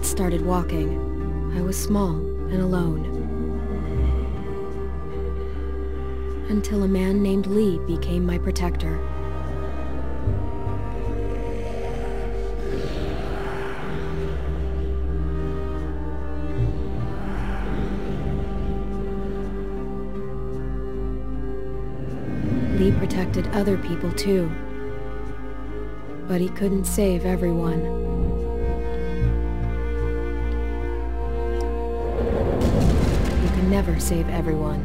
Dead started walking, I was small and alone. Until a man named Lee became my protector. Lee protected other people too. But he couldn't save everyone. Never save everyone.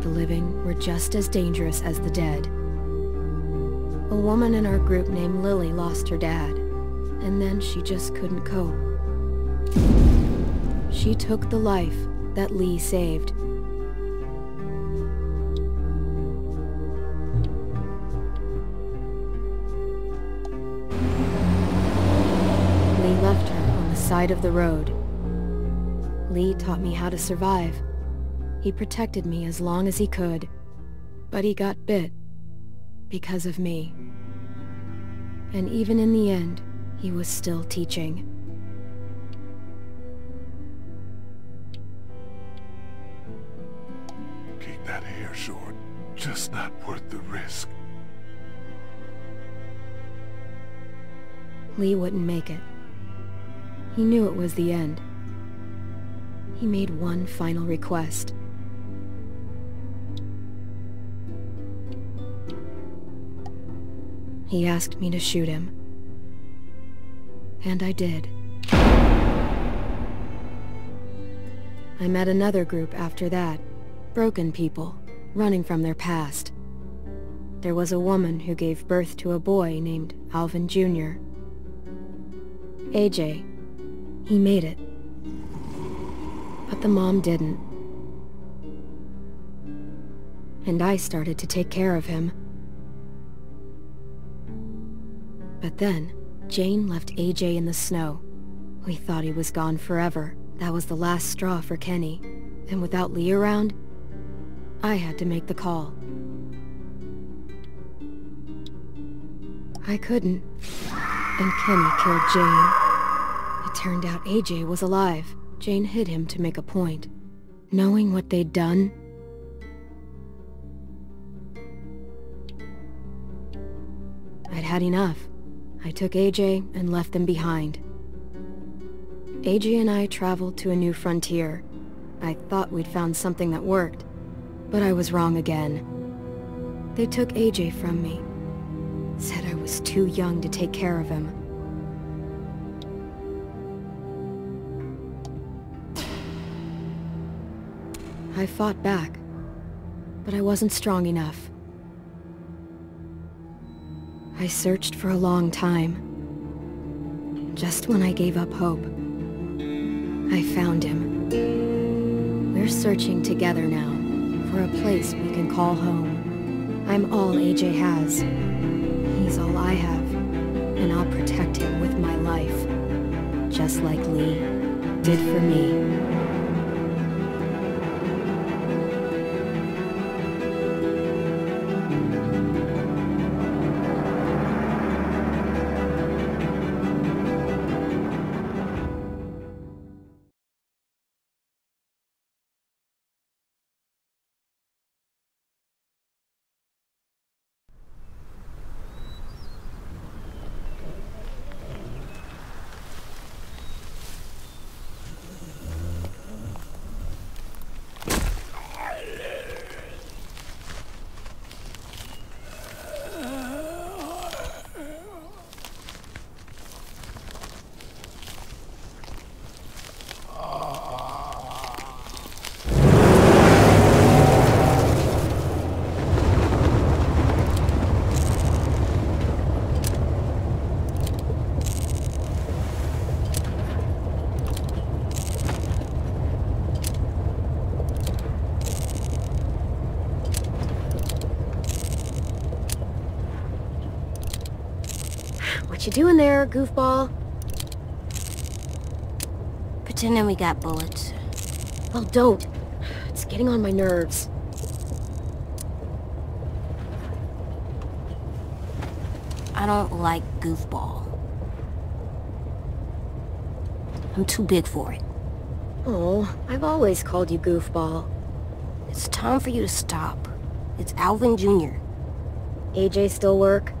The living were just as dangerous as the dead. A woman in our group named Lily lost her dad, and then she just couldn't cope. She took the life that Lee saved. Lee left her on the side of the road. Lee taught me how to survive. He protected me as long as he could. But he got bit. Because of me. And even in the end, he was still teaching. Keep that hair short. Just not worth the risk. Lee wouldn't make it. He knew it was the end. He made one final request. He asked me to shoot him. And I did. I met another group after that. Broken people, running from their past. There was a woman who gave birth to a boy named Alvin Jr. AJ. He made it. But the mom didn't. And I started to take care of him. But then, Jane left AJ in the snow. We thought he was gone forever. That was the last straw for Kenny. And without Lee around, I had to make the call. I couldn't. And Kenny killed Jane. It turned out AJ was alive. Jane hid him to make a point. Knowing what they'd done, I'd had enough. I took AJ and left them behind. AJ and I traveled to a new frontier. I thought we'd found something that worked, but I was wrong again. They took AJ from me. Said I was too young to take care of him. I fought back, but I wasn't strong enough. I searched for a long time. Just when I gave up hope, I found him. We're searching together now for a place we can call home. I'm all AJ has. He's all I have, and I'll protect him with my life, just like Lee did for me. What you doing there, goofball? Pretending we got bullets. Well, don't. It's getting on my nerves. I don't like goofball. I'm too big for it. Oh, I've always called you goofball. It's time for you to stop. It's Alvin Jr. AJ still work?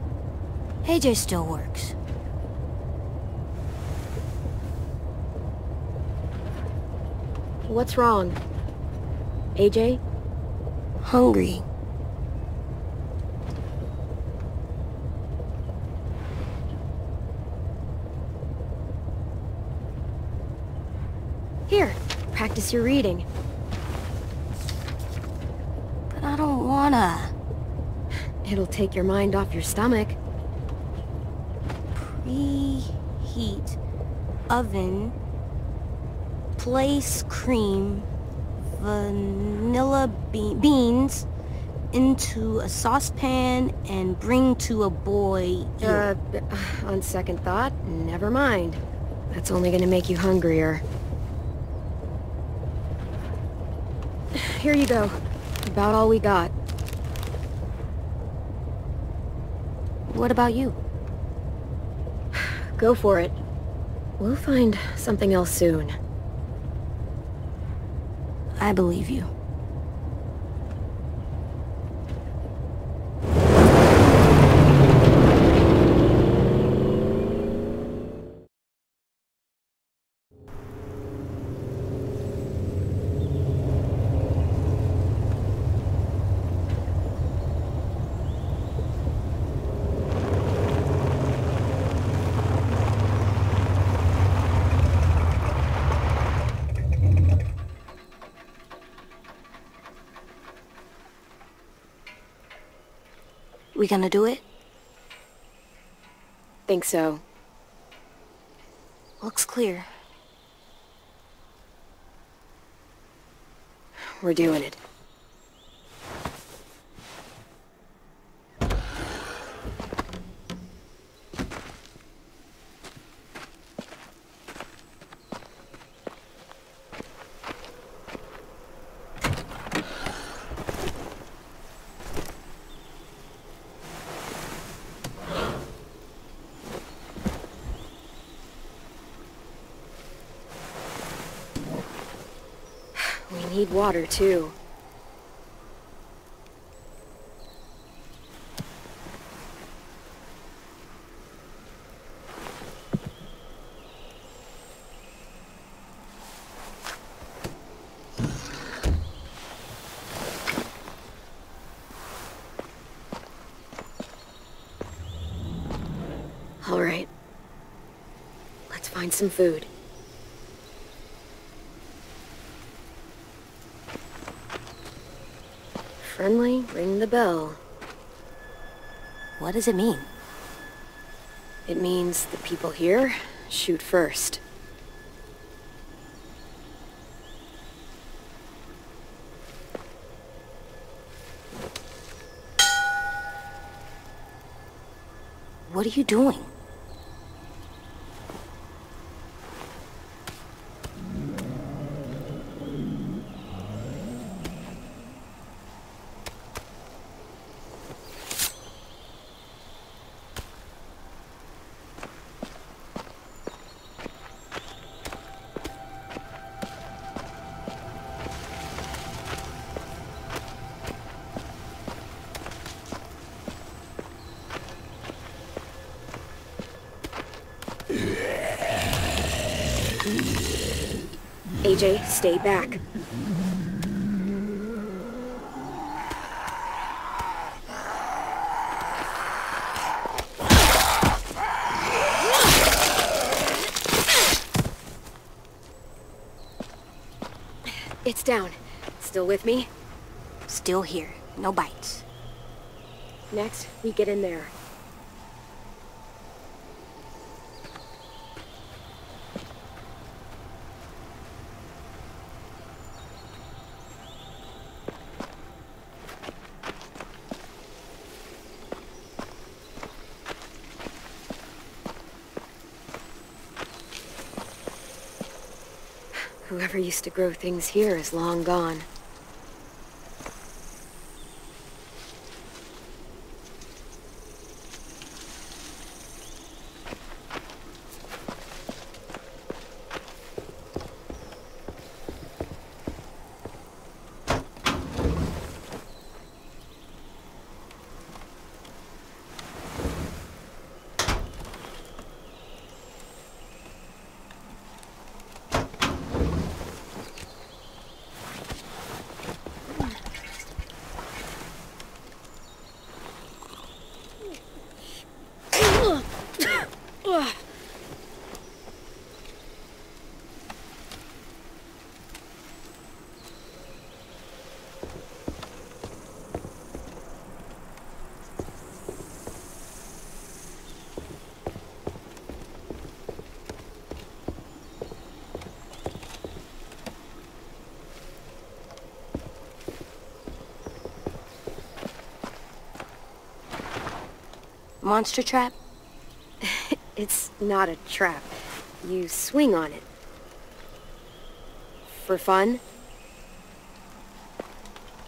AJ still works. What's wrong? AJ? Hungry. Here, practice your reading. But I don't wanna. It'll take your mind off your stomach. Preheat oven. Place cream, vanilla be beans into a saucepan and bring to a boil. Uh, on second thought, never mind. That's only gonna make you hungrier. Here you go. About all we got. what about you? Go for it. We'll find something else soon. I believe you. We gonna do it? Think so. Looks clear. We're doing it. We need water, too. All right. Let's find some food. Friendly, ring the bell. What does it mean? It means the people here shoot first. What are you doing? AJ, stay back. It's down. Still with me? Still here. No bites. Next, we get in there. Used to grow things here is long gone. Monster trap? it's not a trap. You swing on it. For fun?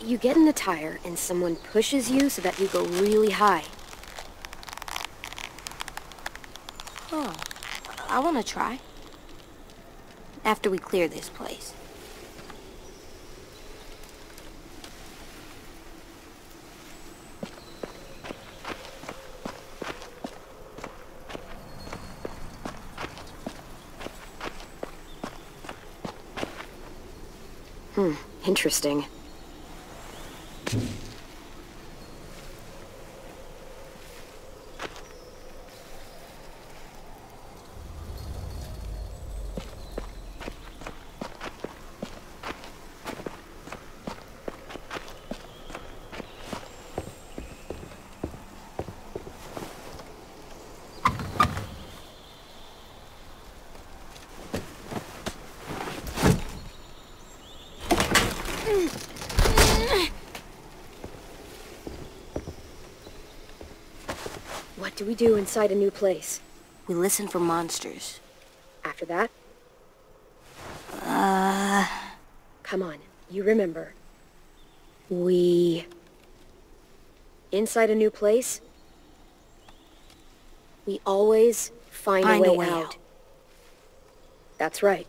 You get in the tire and someone pushes you so that you go really high. Oh, I want to try. After we clear this place. Hmm, interesting. We do inside a new place? We listen for monsters. After that? Uh... Come on, you remember. We... Inside a new place, we always find, Find a, way a way out. out. That's right.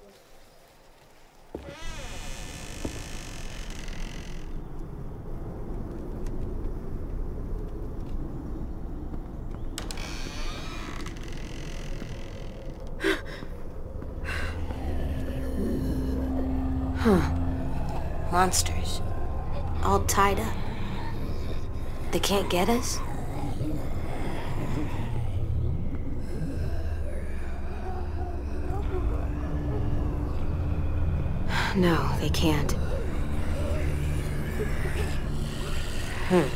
Monsters. All tied up. They can't get us? No, they can't. Hmm.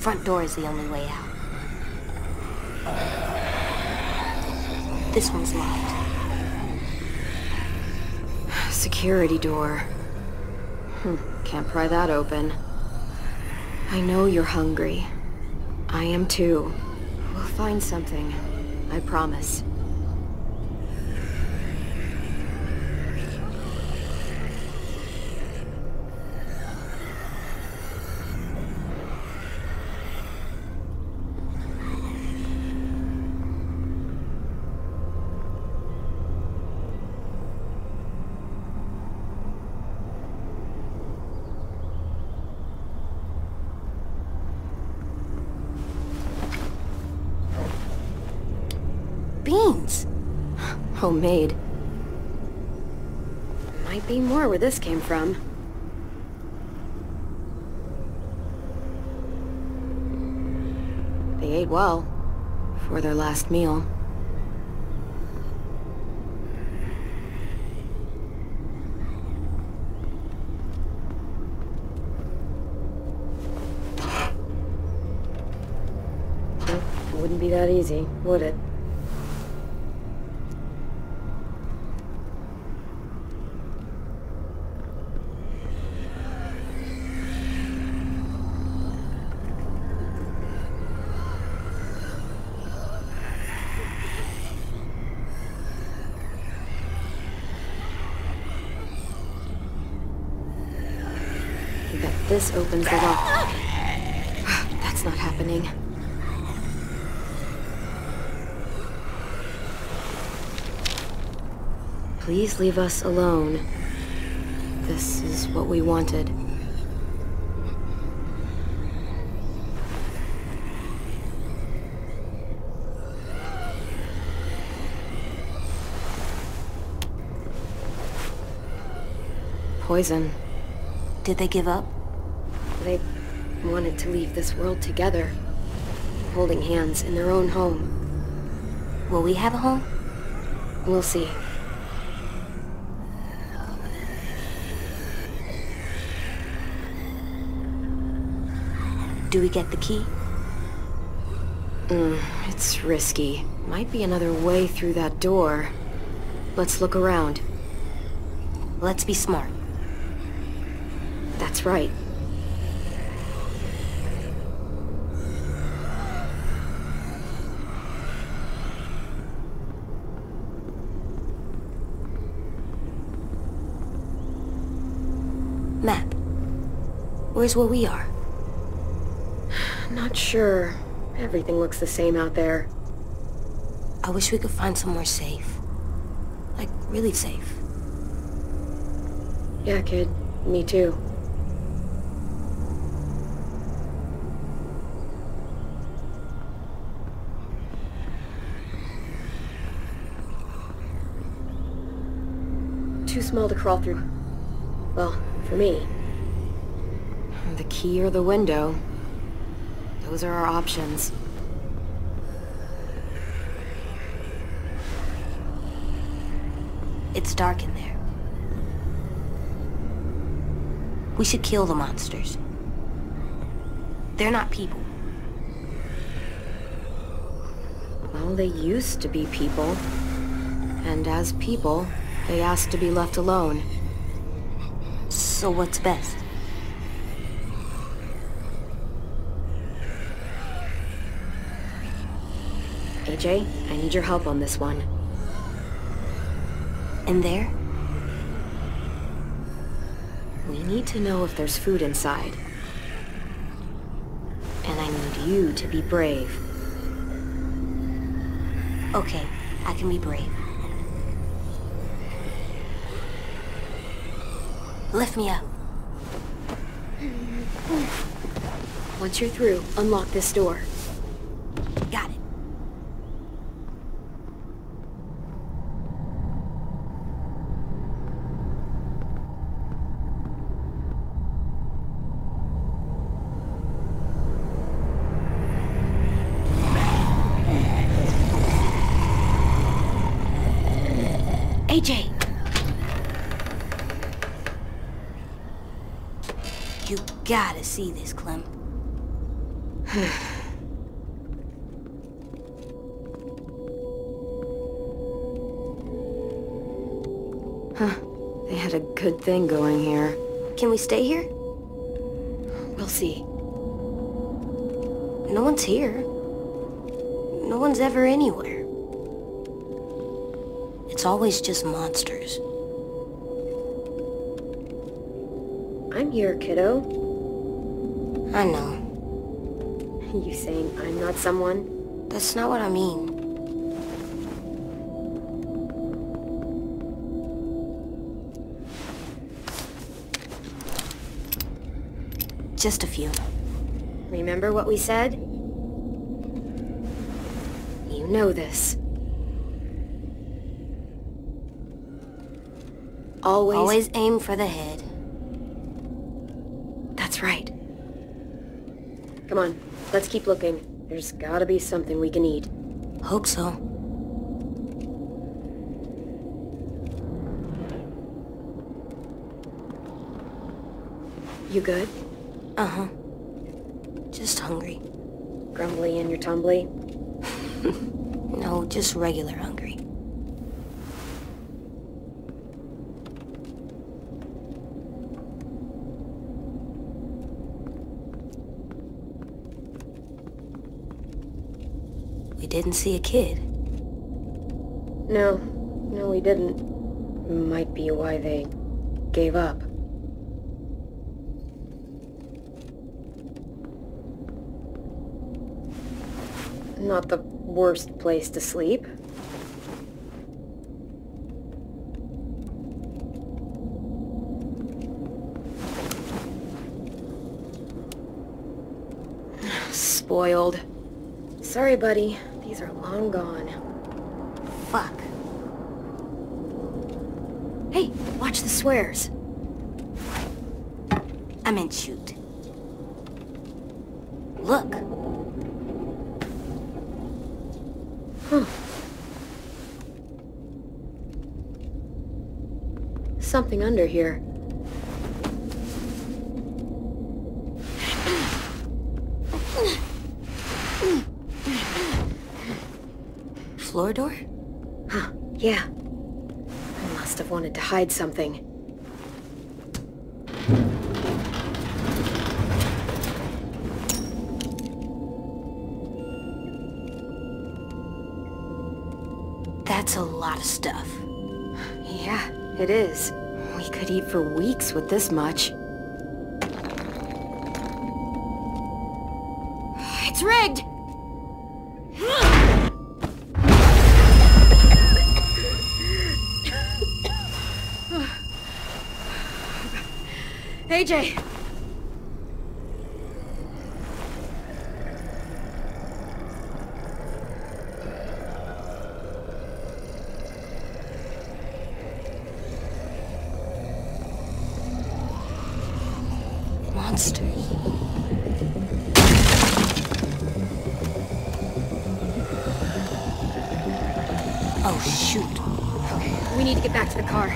Front door is the only way out. This one's locked. Security door. Hmm, can't pry that open. I know you're hungry. I am too. We'll find something. I promise. Beans! Homemade. Might be more where this came from. They ate well. For their last meal. Wouldn't be that easy, would it? I bet this opens the lock. That's not happening. Please leave us alone. This is what we wanted. Poison. Did they give up? They wanted to leave this world together, holding hands in their own home. Will we have a home? We'll see. Do we get the key? Mm, it's risky. Might be another way through that door. Let's look around. Let's be smart. That's right. Where's where we are? Not sure. Everything looks the same out there. I wish we could find somewhere safe. Like, really safe. Yeah, kid. Me too. Too small to crawl through. Well, for me. Key or the window. Those are our options. It's dark in there. We should kill the monsters. They're not people. Well, they used to be people. And as people, they asked to be left alone. So what's best? AJ, I need your help on this one. In there? We need to know if there's food inside. And I need you to be brave. Okay, I can be brave. Lift me up. Once you're through, unlock this door. Got it. AJ! You gotta see this, Clem. Huh. They had a good thing going here. Can we stay here? We'll see. No one's here. No one's ever anywhere. It's always just monsters. I'm here, kiddo. I know. You saying I'm not someone? That's not what I mean. Just a few. Remember what we said? You know this. Always... Always aim for the head. That's right. Come on, let's keep looking. There's gotta be something we can eat. Hope so. You good? Uh-huh. Just hungry. Grumbly in your tumbly? No, just regular hungry. We didn't see a kid. No. No, we didn't. Might be why they gave up. Not the worst place to sleep. Spoiled. Sorry, buddy. Are long gone. Fuck. Hey, watch the swears. I meant shoot. Look. Huh. Something under here. Door? Huh, yeah. I must have wanted to hide something. That's a lot of stuff. Yeah, it is. We could eat for weeks with this much. Oh, shoot. Okay, we need to get back to the car.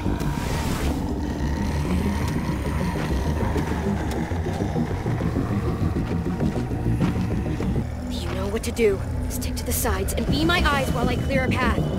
You know what to do. Stick to the sides and be my eyes while I clear a path.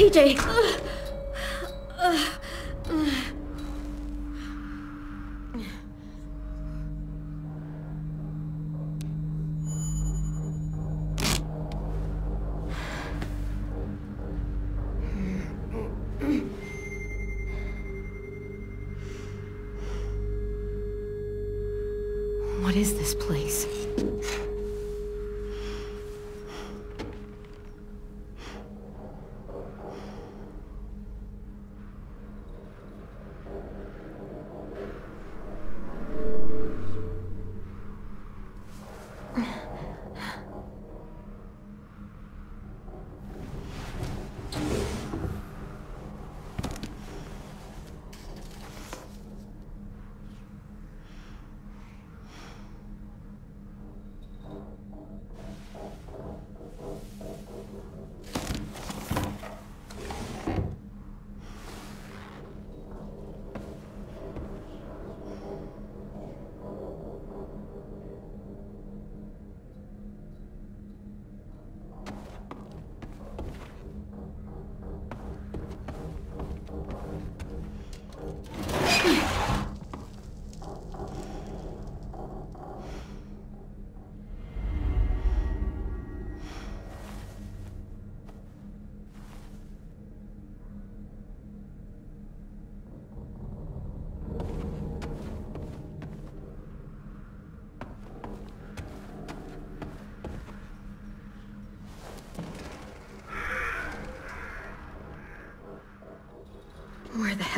AJ!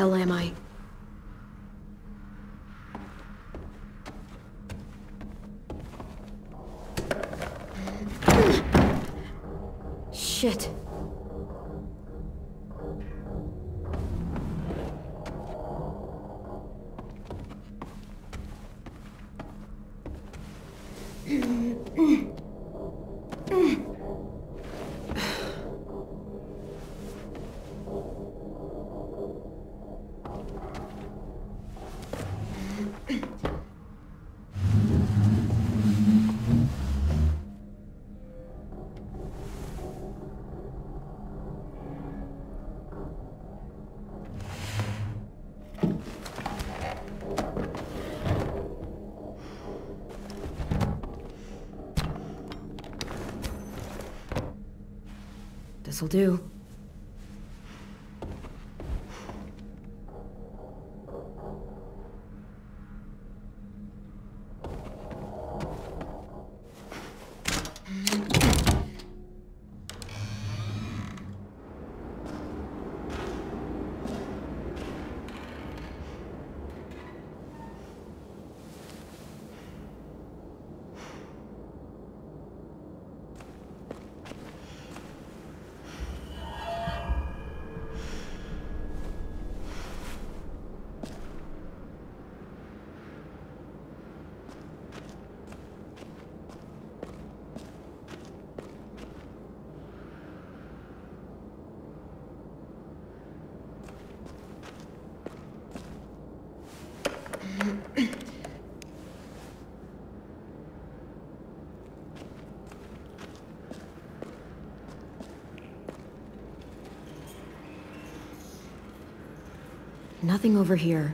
Hell am I? Shit. This'll do. Nothing over here.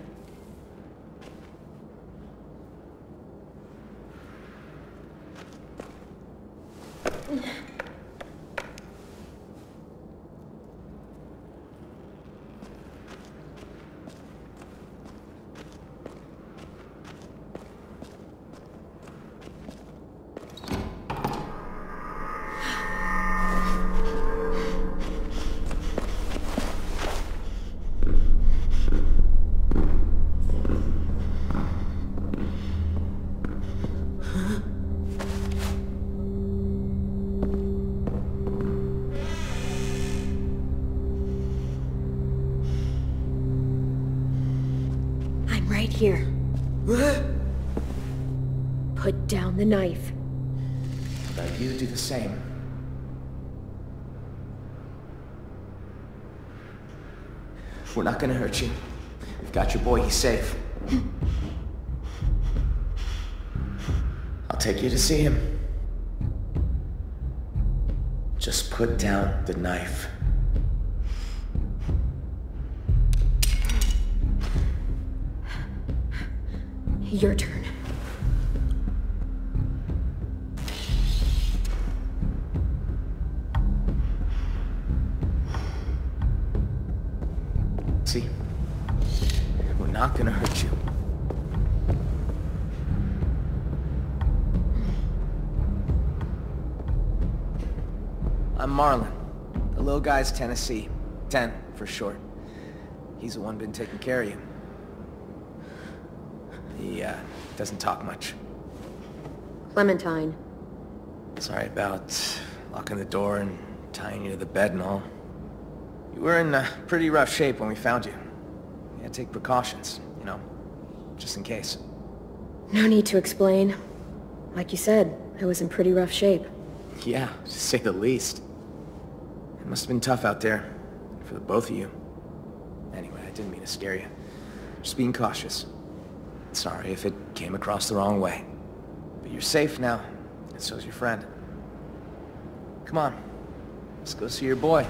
down the knife. Now you do the same. We're not gonna hurt you. We've got your boy, he's safe. I'll take you to see him. Just put down the knife. Your turn. Tennessee. Tenn, for short. He's the one been taking care of you. He, uh, doesn't talk much. Clementine. Sorry about locking the door and tying you to the bed and all. You were in uh, pretty rough shape when we found you. You had to take precautions, you know, just in case. No need to explain. Like you said, I was in pretty rough shape. Yeah, to say the least. Must have been tough out there, for the both of you. Anyway, I didn't mean to scare you. Just being cautious. Sorry if it came across the wrong way. But you're safe now, and so's your friend. Come on, let's go see your boy.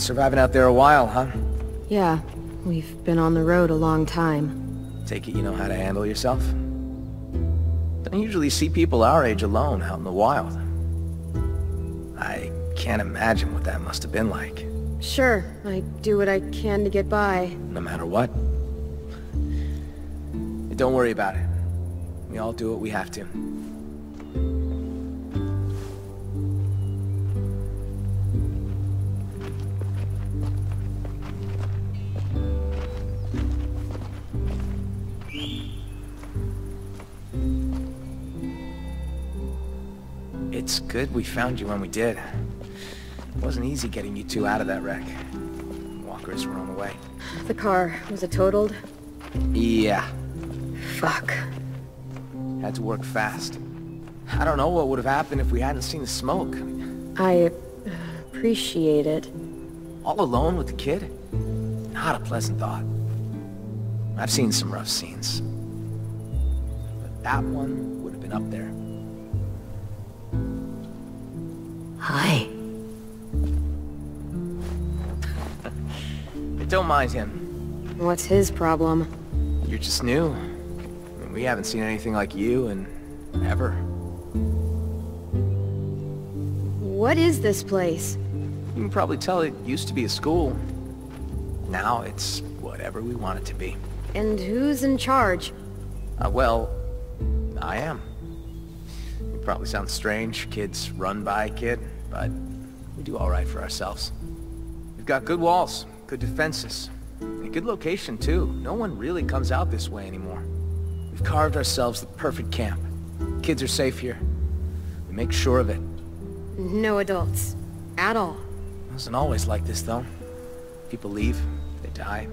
Surviving out there a while, huh? Yeah, we've been on the road a long time. Take it you know how to handle yourself? Don't usually see people our age alone out in the wild. I can't imagine what that must have been like, Sure, I do what I can to get by. no matter what. Don't worry about it. We all do what we have to. Good we found you when we did. It wasn't easy getting you two out of that wreck. Walkers were on the way. The car, was it totaled? Yeah, Fuck. had to work fast. I don't know what would have happened if we hadn't seen the smoke. I uh, appreciate it. All alone with the kid? Not a pleasant thought. I've seen some rough scenes. But that one would have been up there. But don't mind him. What's his problem? You're just new. I mean, we haven't seen anything like you in... ever. What is this place? You can probably tell it used to be a school. Now it's whatever we want it to be. And who's in charge? Uh, well, I am. It probably sounds strange, kids run by a kid, but we do all right for ourselves. We've got good walls, good defenses, and a good location too. No one really comes out this way anymore. We've carved ourselves the perfect camp. Kids are safe here. We make sure of it. No adults. At all. It wasn't always like this though. People leave, they die.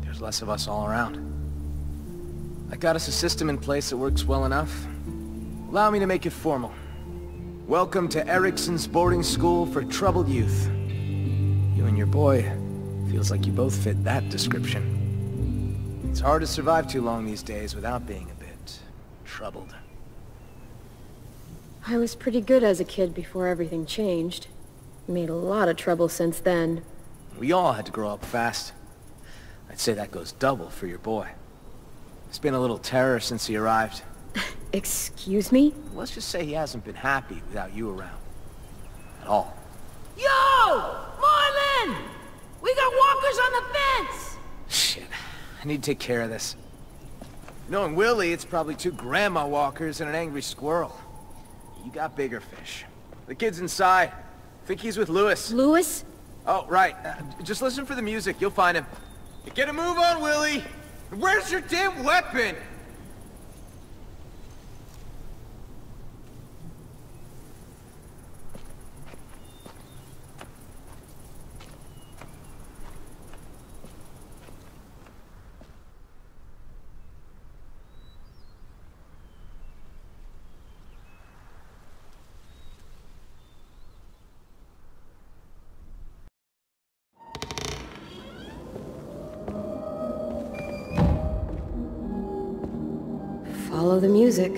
There's less of us all around. I got us a system in place that works well enough. Allow me to make it formal. Welcome to Ericson's boarding school for troubled youth. You and your boy, feels like you both fit that description. It's hard to survive too long these days without being a bit troubled. I was pretty good as a kid before everything changed. Made a lot of trouble since then. We all had to grow up fast. I'd say that goes double for your boy. It's been a little terror since he arrived. Excuse me? Let's just say he hasn't been happy without you around. At all. Yo! Marlon! We got walkers on the fence! Shit. I need to take care of this. Knowing Willy, it's probably two grandma walkers and an angry squirrel. You got bigger fish. The kid's inside. Think he's with Louis. Louis? Oh, right. Uh, just listen for the music. You'll find him. Get a move on, Willy! Where's your damn weapon? Follow the music.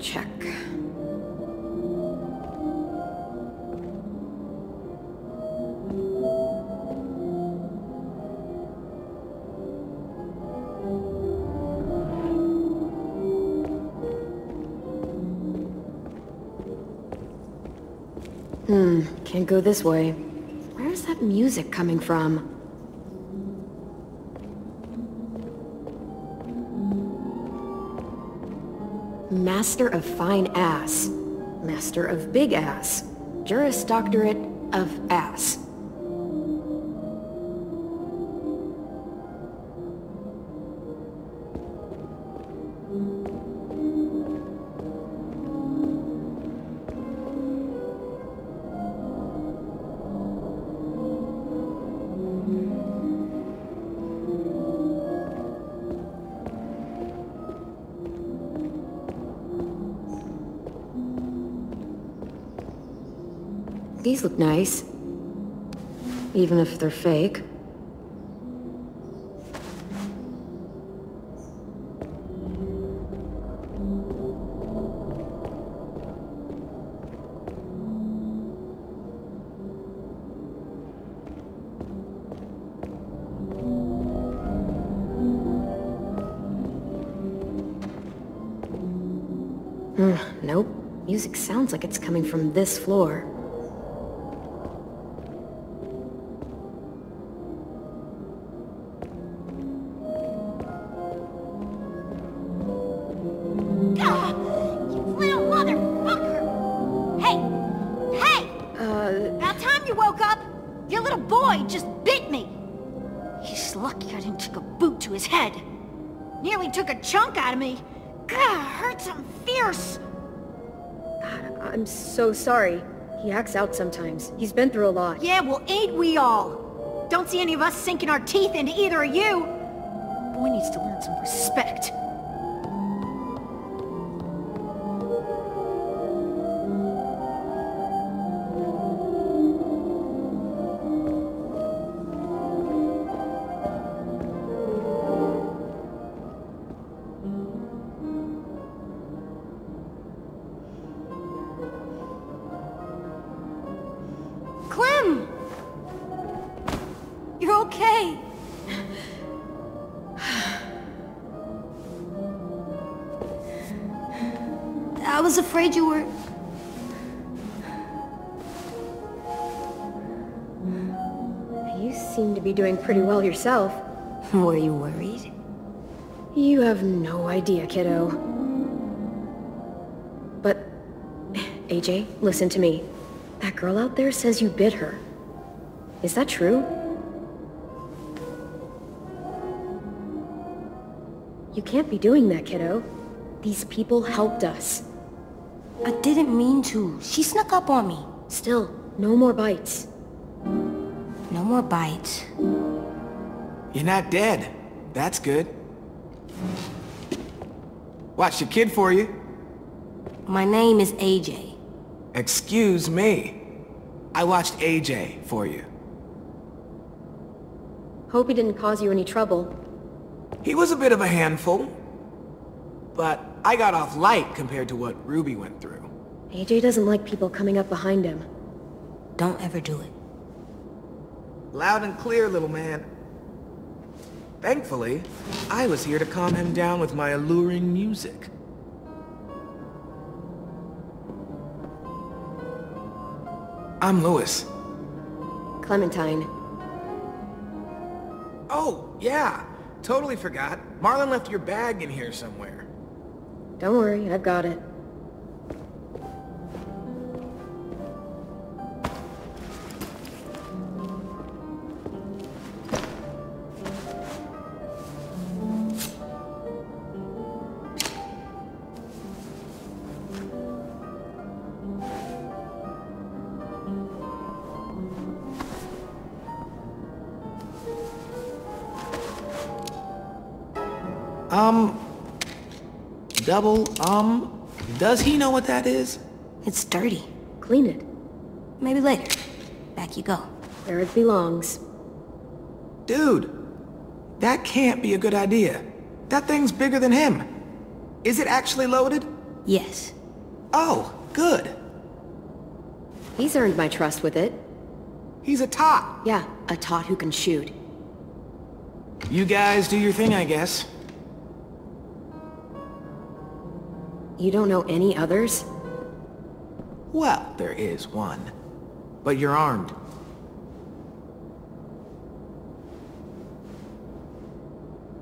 Check. Hmm, can't go this way. Where's that music coming from? Master of Fine Ass. Master of Big Ass. Juris Doctorate of Ass. These look nice. Even if they're fake. Nope. Music sounds like it's coming from this floor. Fierce. God, I'm so sorry. He acts out sometimes. He's been through a lot. Yeah, well, ain't we all? Don't see any of us sinking our teeth into either of you. Boy needs to learn some respect. Pretty well yourself. Were you worried? You have no idea, kiddo. But, AJ, listen to me. That girl out there says you bit her. Is that true? You can't be doing that, kiddo. These people helped us. I didn't mean to. She snuck up on me. Still, no more bites. No more bites. You're not dead. That's good. Watch your kid for you. My name is AJ. Excuse me. I watched AJ for you. Hope he didn't cause you any trouble. He was a bit of a handful, but I got off light compared to what Ruby went through. AJ doesn't like people coming up behind him. Don't ever do it. Loud and clear, little man. Thankfully, I was here to calm him down with my alluring music. I'm Louis. Clementine. Oh, yeah. Totally forgot. Marlon left your bag in here somewhere. Don't worry, I've got it. Double, um... Does he know what that is? It's dirty. Clean it. Maybe later. Back you go. Where it belongs. Dude, that can't be a good idea. That thing's bigger than him. Is it actually loaded? Yes. Oh, good. He's earned my trust with it. He's a tot. Yeah, a tot who can shoot. You guys do your thing, I guess. You don't know any others? Well, there is one. But you're armed.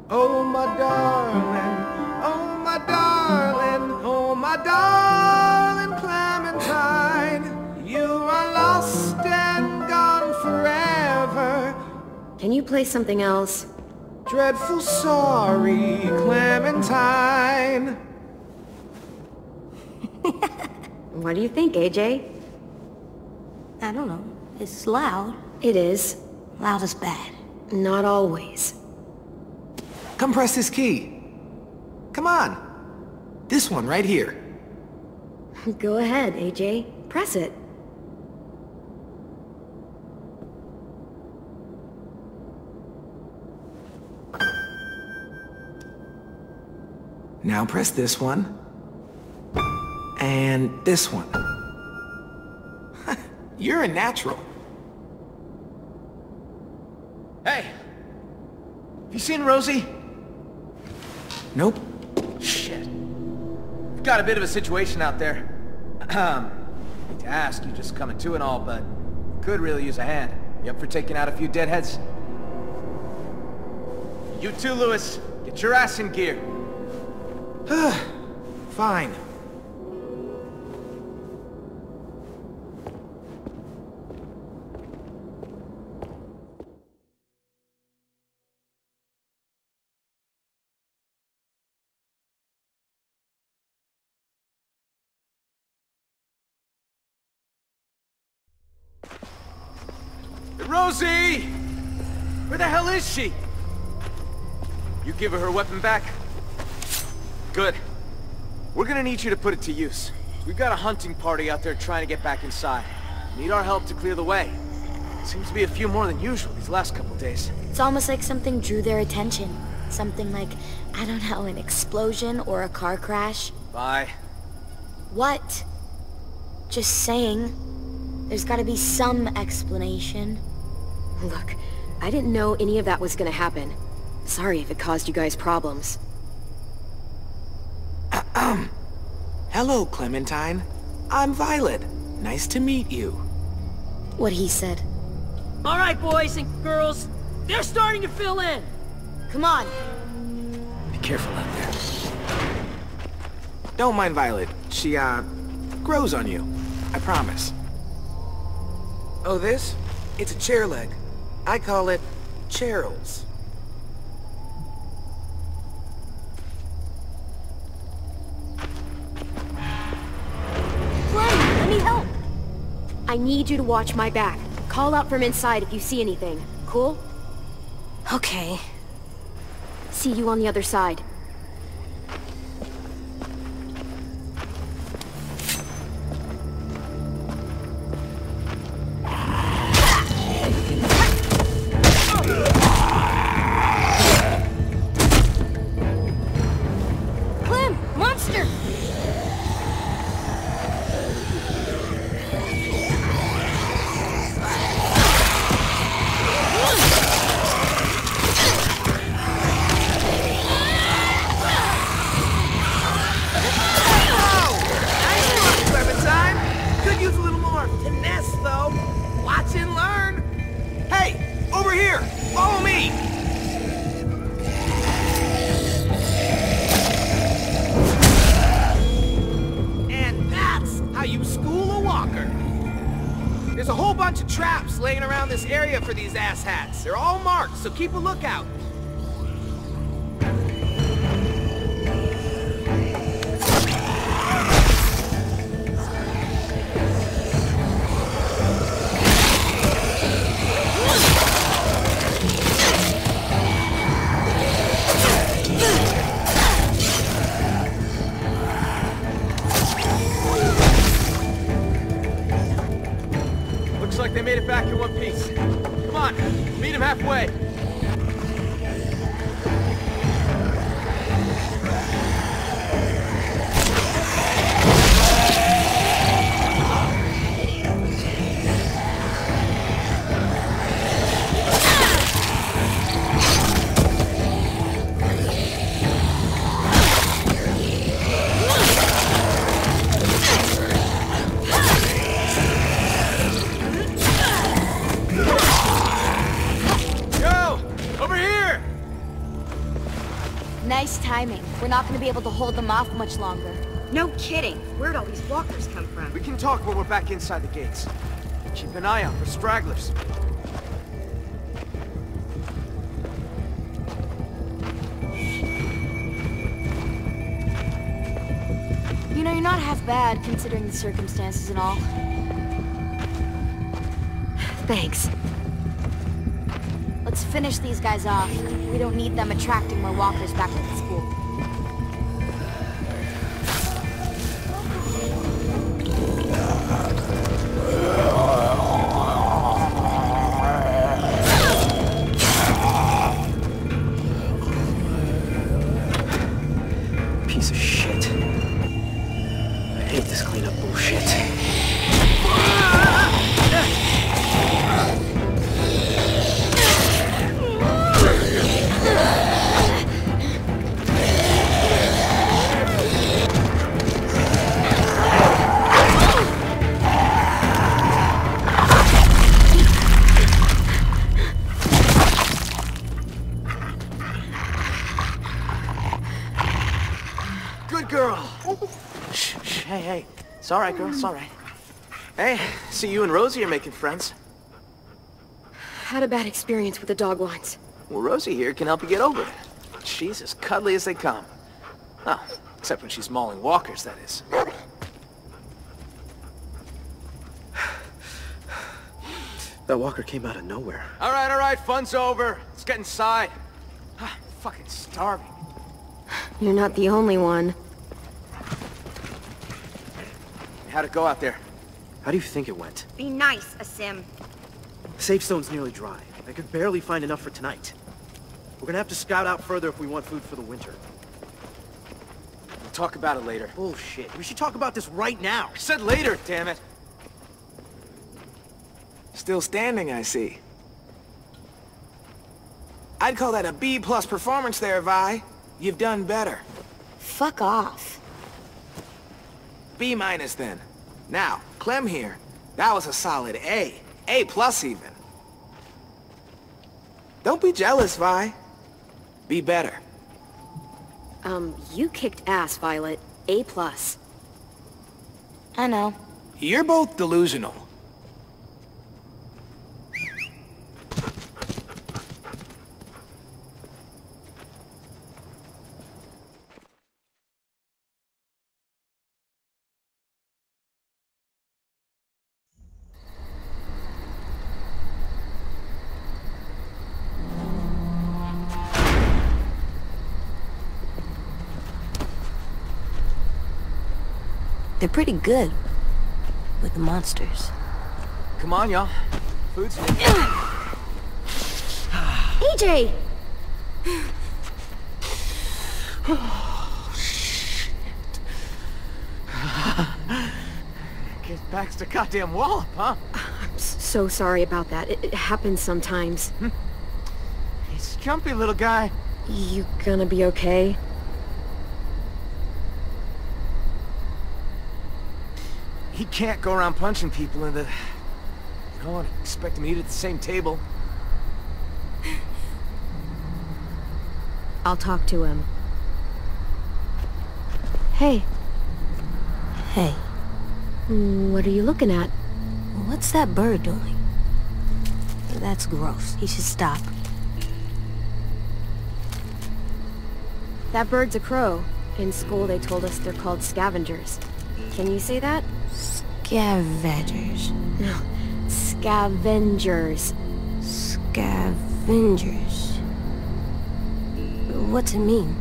Oh, my darling. Oh, my darling. Oh, my darling Clementine. You are lost and gone forever. Can you play something else? Dreadful sorry, Clementine. What do you think, AJ? I don't know. It's loud. It is. Loud is bad. Not always. Come press this key. Come on. This one right here. Go ahead, AJ. Press it. Now press this one. And this one. You're a natural. Hey! Have you seen Rosie? Nope. Shit. We've got a bit of a situation out there. Um, hate to ask, you just coming to and all, but could really use a hand. You up for taking out a few deadheads? You too, Louis. Get your ass in gear. Fine. She? You give her her weapon back? Good. We're gonna need you to put it to use. We've got a hunting party out there trying to get back inside. Need our help to clear the way. Seems to be a few more than usual these last couple days. It's almost like something drew their attention. Something like, I don't know, an explosion or a car crash. Bye. What? Just saying. There's gotta be some explanation. Look, I didn't know any of that was gonna happen. Sorry if it caused you guys problems. Hello, Clementine. I'm Violet. Nice to meet you. What he said. All right, boys and girls. They're starting to fill in. Come on. Be careful out there. Don't mind Violet. She, uh, grows on you. I promise. Oh, this? It's a chair leg. I call it Cheryl's. Glenn, let me help! I need you to watch my back. Call out from inside if you see anything. Cool? Okay. See you on the other side. Be able to hold them off much longer. No kidding. Where'd all these walkers come from? We can talk when we're back inside the gates. Keep an eye out for stragglers. You know, you're not half bad, considering the circumstances and all. Thanks. Let's finish these guys off. We don't need them attracting more walkers back to the school. It's all right, girl. It's all right. Hey, see you and Rosie are making friends. Had a bad experience with the dog once. Well, Rosie here can help you get over it. She's as cuddly as they come. Oh, except when she's mauling walkers, that is. That walker came out of nowhere. All right, all right, fun's over. Let's get inside. Ah, I'm fucking starving. You're not the only one. How'd it go out there? How do you think it went? Be nice, Aasim. Safe zone's nearly dry. I could barely find enough for tonight. We're gonna have to scout out further if we want food for the winter. We'll talk about it later. Bullshit. We should talk about this right now. I said later, damn it. Still standing, I see. I'd call that a B-plus performance there, Vi. You've done better. Fuck off. B-minus then. Now, Clem here. That was a solid A. A-plus even. Don't be jealous, Vi. Be better. Um, you kicked ass, Violet. A plus. I know. You're both delusional. They're pretty good with the monsters. Come on, y'all. Food's AJ! Get Baxter goddamn wallop, huh? I'm so sorry about that. It, it happens sometimes. Hmm. He's jumpy little guy. You gonna be okay? He can't go around punching people in the... You know, and expect him to eat at the same table. I'll talk to him. Hey, Hey, what are you looking at? what's that bird doing? That's gross. He should stop. That bird's a crow. In school they told us they're called scavengers. Can you say that? Scavengers. No, scavengers. Scavengers. What's it mean?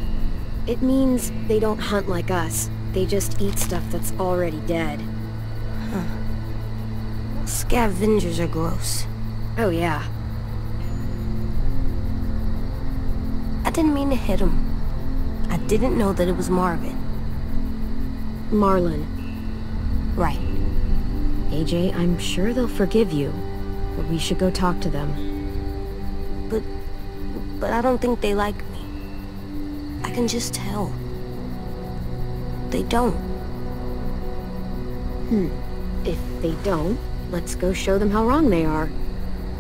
It means they don't hunt like us. They just eat stuff that's already dead. Huh. Scavengers are gross. Oh yeah. I didn't mean to hit him. I didn't know that it was Marvin. Marlon. Right. AJ, I'm sure they'll forgive you. But we should go talk to them. But... But I don't think they like me. I can just tell. They don't. Hmm. If they don't, let's go show them how wrong they are.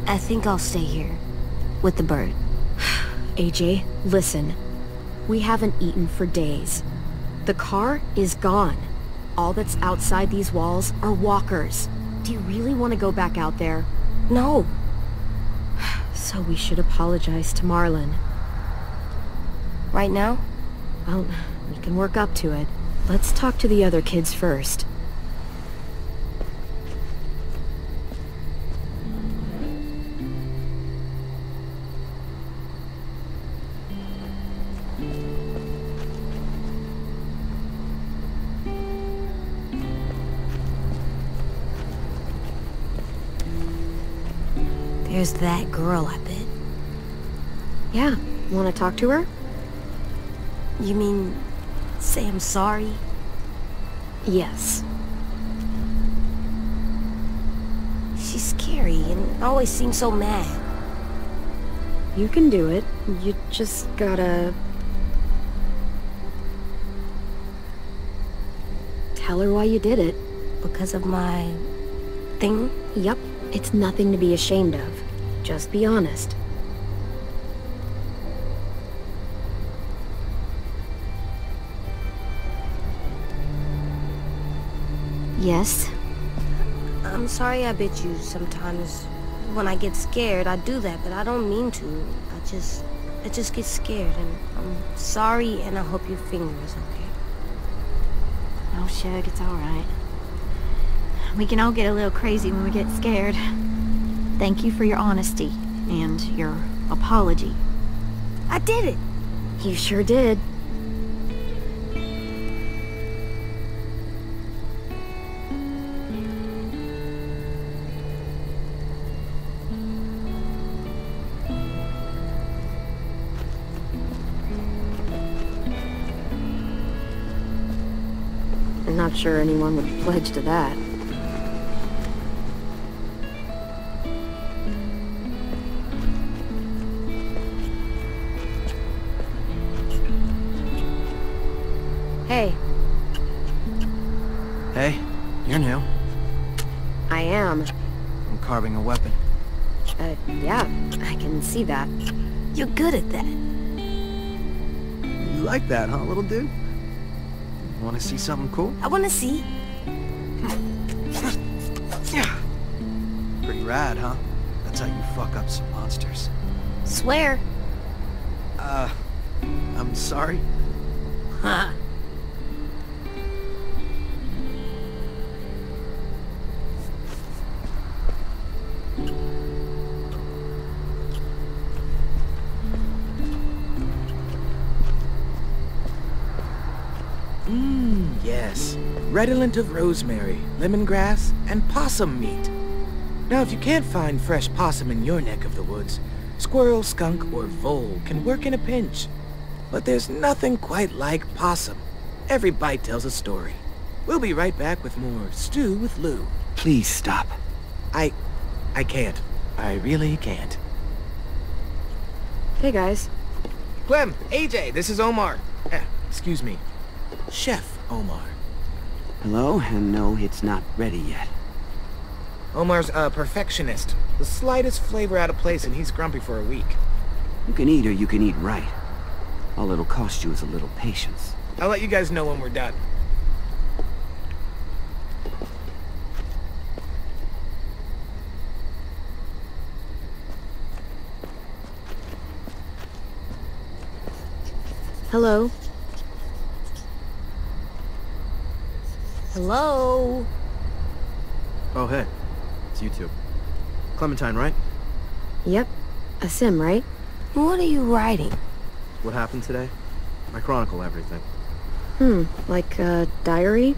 I think I'll stay here. With the bird. AJ, listen. We haven't eaten for days. The car is gone. All that's outside these walls are walkers. Do you really want to go back out there? No. So we should apologize to Marlon. Right now? Well, we can work up to it. Let's talk to the other kids first. There's that girl, I bet. Yeah, want to talk to her? You mean, say I'm sorry? Yes. She's scary and always seems so mad. You can do it. You just gotta... Tell her why you did it. Because of my... thing? Yup. It's nothing to be ashamed of. Just be honest. Yes? I'm sorry I bit you sometimes. When I get scared, I do that, but I don't mean to. I just... I just get scared, and I'm sorry, and I hope your finger is okay. Oh, Shug, it's alright. We can all get a little crazy when we get scared. Thank you for your honesty and your apology. I did it! You sure did. I'm not sure anyone would pledge to that. See that. You're good at that. You like that, huh, little dude? Want to see something cool? I wanna see. Pretty rad, huh? That's how you fuck up some monsters. Swear. Uh, I'm sorry. Ha. Redolent of rosemary, lemongrass, and possum meat. Now, if you can't find fresh possum in your neck of the woods, squirrel, skunk, or vole can work in a pinch. But there's nothing quite like possum. Every bite tells a story. We'll be right back with more Stew with Lou. Please stop. I... I can't. I really can't. Hey guys. Clem, AJ, this is Omar. Eh, excuse me. Chef Omar. Hello, and no, it's not ready yet. Omar's a perfectionist. The slightest flavor out of place and he's grumpy for a week. You can eat or you can eat right. All it'll cost you is a little patience. I'll let you guys know when we're done. Hello. Hello? Oh, hey. It's you two. Clementine, right? Yep. Aasim, right? What are you writing? What happened today? I chronicle everything. Hmm, like a diary?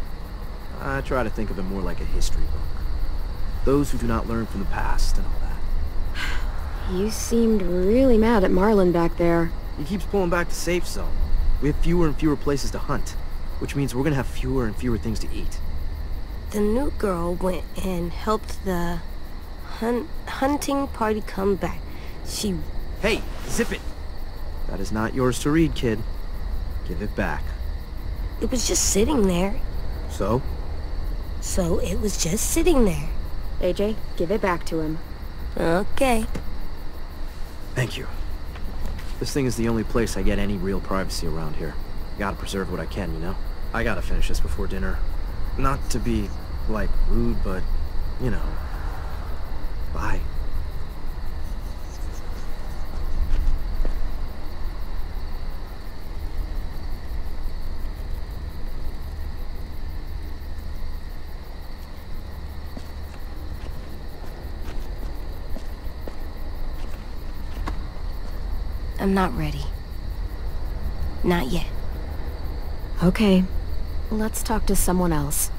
I try to think of it more like a history book. Those who do not learn from the past and all that. You seemed really mad at Marlon back there. He keeps pulling back the safe zone. We have fewer and fewer places to hunt, which means we're gonna have fewer and fewer things to eat. The new girl went and helped the hun hunting party come back. She... Hey, zip it! That is not yours to read, kid. Give it back. It was just sitting there. So? So it was just sitting there. AJ, give it back to him. Okay. Thank you. This thing is the only place I get any real privacy around here. Gotta preserve what I can, you know? I gotta finish this before dinner. Not to be, like, rude, but, you know. Bye. I'm not ready. Not yet. Okay. Let's talk to someone else.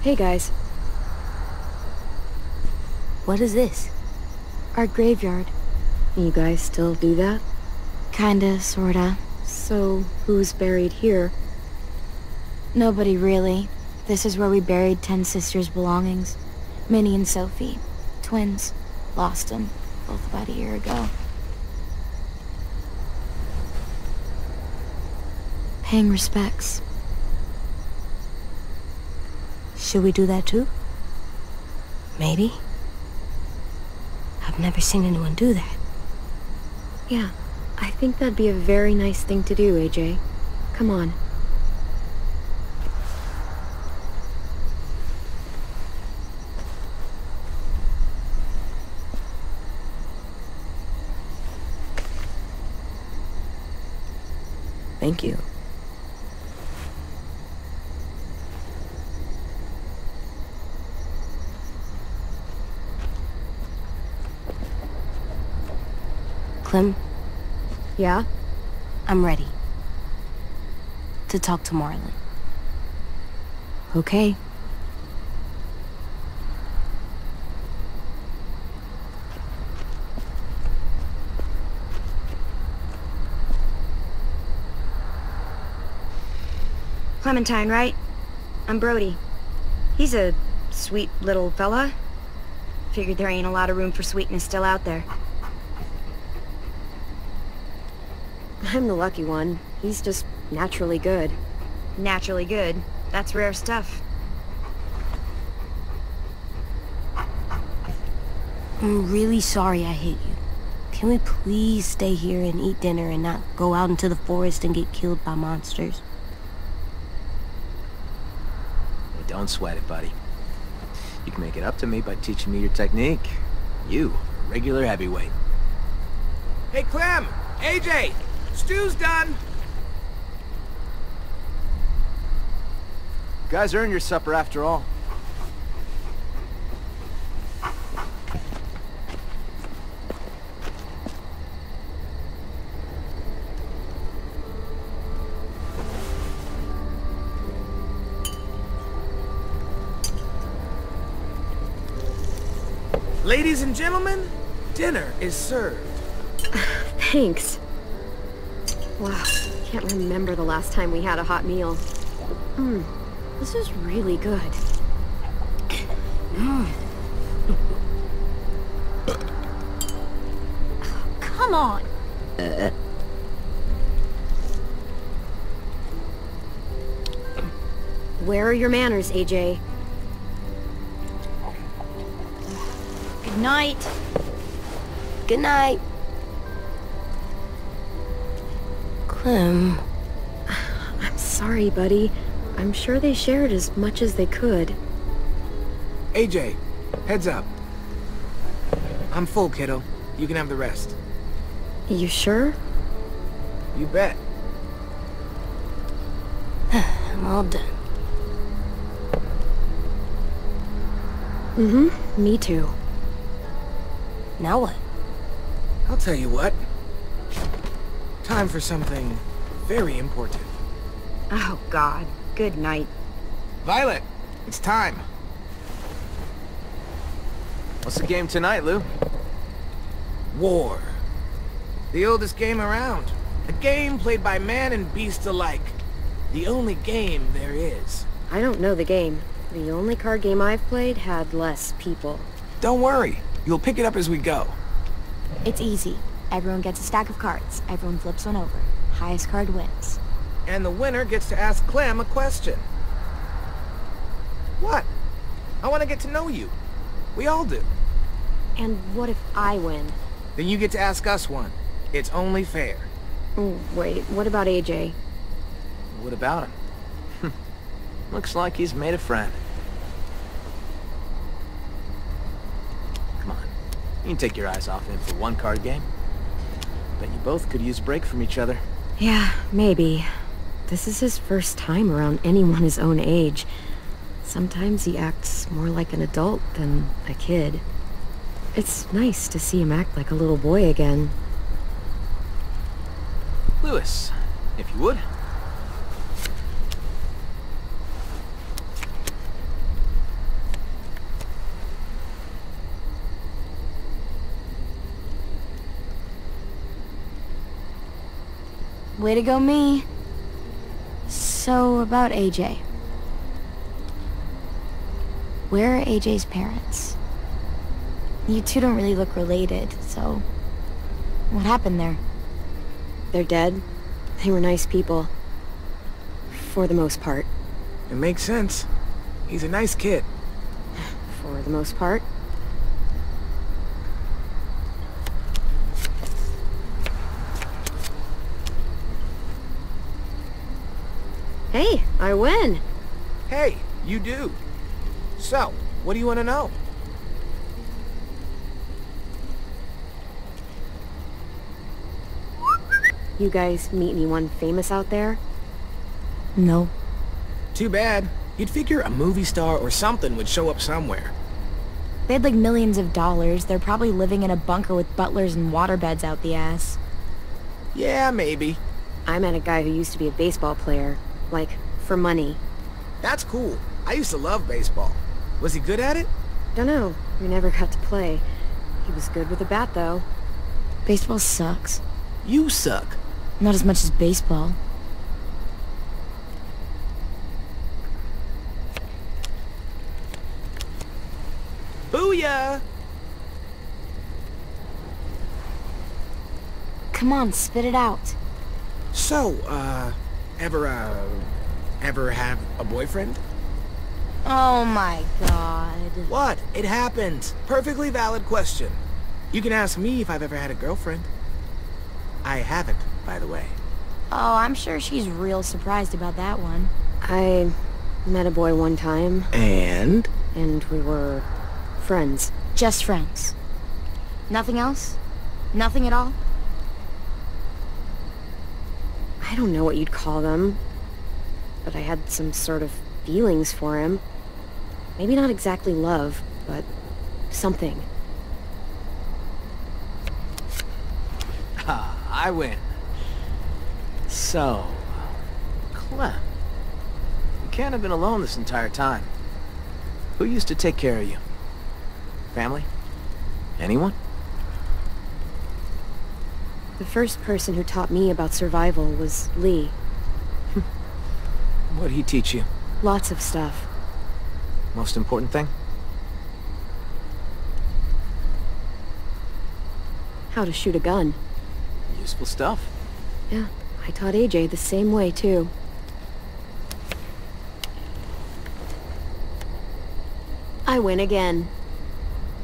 Hey guys. What is this? Our graveyard. You guys still do that? Kinda, sorta. So, who's buried here? Nobody really. This is where we buried Tenn Sisters' belongings. Minnie and Sophie. Twins. Lost them. Both about a year ago. Paying respects. Should we do that too? Maybe? I've never seen anyone do that. Yeah, I think that'd be a very nice thing to do, AJ. Come on. Thank you. Clem, Yeah? I'm ready. To talk to Marlon. Okay. Clementine, right? I'm Brody. He's a sweet little fella. Figured there ain't a lot of room for sweetness still out there. I'm the lucky one. He's just naturally good. Naturally good. That's rare stuff. I'm really sorry I hit you. Can we please stay here and eat dinner and not go out into the forest and get killed by monsters? Hey, don't sweat it, buddy. You can make it up to me by teaching me your technique. You, a regular heavyweight. Hey, Clem! AJ! Stew's done! You guys earned your supper after all. Ladies and gentlemen, dinner is served. Thanks. Wow, can't remember the last time we had a hot meal. Mmm, this is really good. Mm. Oh, come on. Where are your manners, AJ? Good night. Good night. Clem, I'm sorry, buddy. I'm sure they shared as much as they could. AJ, heads up. I'm full, kiddo. You can have the rest. You sure? You bet. I'm all done. Mm-hmm, me too. Now what? I'll tell you what. Time for something very important. Oh, God. Good night. Violet, it's time. What's the game tonight, Lou? War. The oldest game around. A game played by man and beast alike. The only game there is. I don't know the game. The only card game I've played had less people. Don't worry. You'll pick it up as we go. It's easy. Everyone gets a stack of cards. Everyone flips one over. highest card wins. And the winner gets to ask Clem a question. What? I want to get to know you. We all do. And what if I win? Then you get to ask us one. It's only fair. Oh, wait, what about AJ? What about him? Looks like he's made a friend. Come on. You can take your eyes off him for one card game. Bet you both could use a break from each other. Yeah, maybe. This is his first time around anyone his own age. Sometimes he acts more like an adult than a kid. It's nice to see him act like a little boy again. Louis, if you would. Way to go me. So, about AJ. Where are AJ's parents? You two don't really look related, so... What happened there? They're dead. They were nice people. For the most part. It makes sense. He's a nice kid. For the most part. Hey, I win! Hey, you do. So, what do you want to know? You guys meet anyone famous out there? No. Too bad. You'd figure a movie star or something would show up somewhere. They had like millions of dollars. They're probably living in a bunker with butlers and waterbeds out the ass. Yeah, maybe. I met a guy who used to be a baseball player. Like, for money. That's cool. I used to love baseball. Was he good at it? Dunno. We never got to play. He was good with a bat, though. Baseball sucks. You suck. Not as much as baseball. Booyah! Come on, spit it out. So, uh, ever, uh, ever have a boyfriend? Oh my god. What? It happens. Perfectly valid question. You can ask me if I've ever had a girlfriend. I haven't, by the way. Oh, I'm sure she's real surprised about that one. I met a boy one time. And? And we were friends. Just friends. Nothing else? Nothing at all? I don't know what you'd call them. But I had some sort of feelings for him. Maybe not exactly love, but something. Ha, I win. So, Clem, you can't have been alone this entire time. Who used to take care of you? Family? Anyone? The first person who taught me about survival was Lee. What'd he teach you? Lots of stuff. Most important thing? How to shoot a gun. Useful stuff. Yeah, I taught AJ the same way, too. I win again.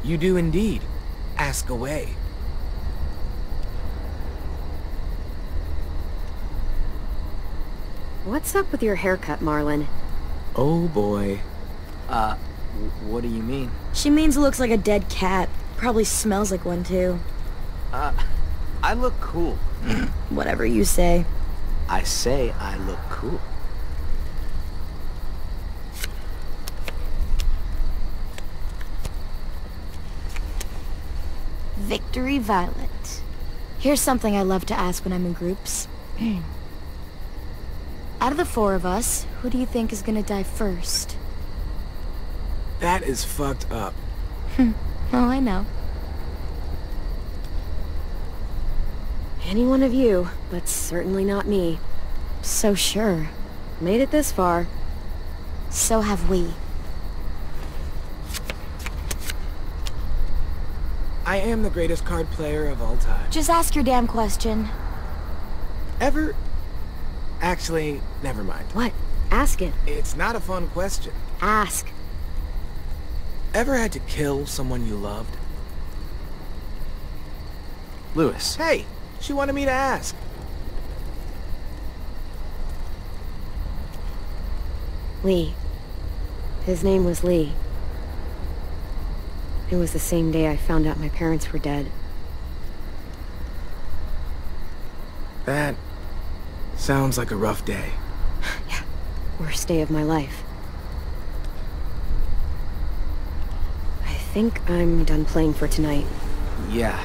You do indeed. Ask away. What's up with your haircut, Marlon? Oh boy. Uh, what do you mean? She means it looks like a dead cat. Probably smells like one too. Uh, I look cool. Whatever you say. I say I look cool. Victory Violet. Here's something I love to ask when I'm in groups. Out of the four of us, who do you think is gonna die first? That is fucked up. oh, I know. Any one of you, but certainly not me. So sure. Made it this far. So have we. I am the greatest card player of all time. Just ask your damn question. Ever... Actually, never mind. What? Ask it. It's not a fun question. Ask. Ever had to kill someone you loved? Louis. Hey, she wanted me to ask. Lee. His name was Lee. It was the same day I found out my parents were dead. That sounds like a rough day. yeah, worst day of my life. I think I'm done playing for tonight. Yeah,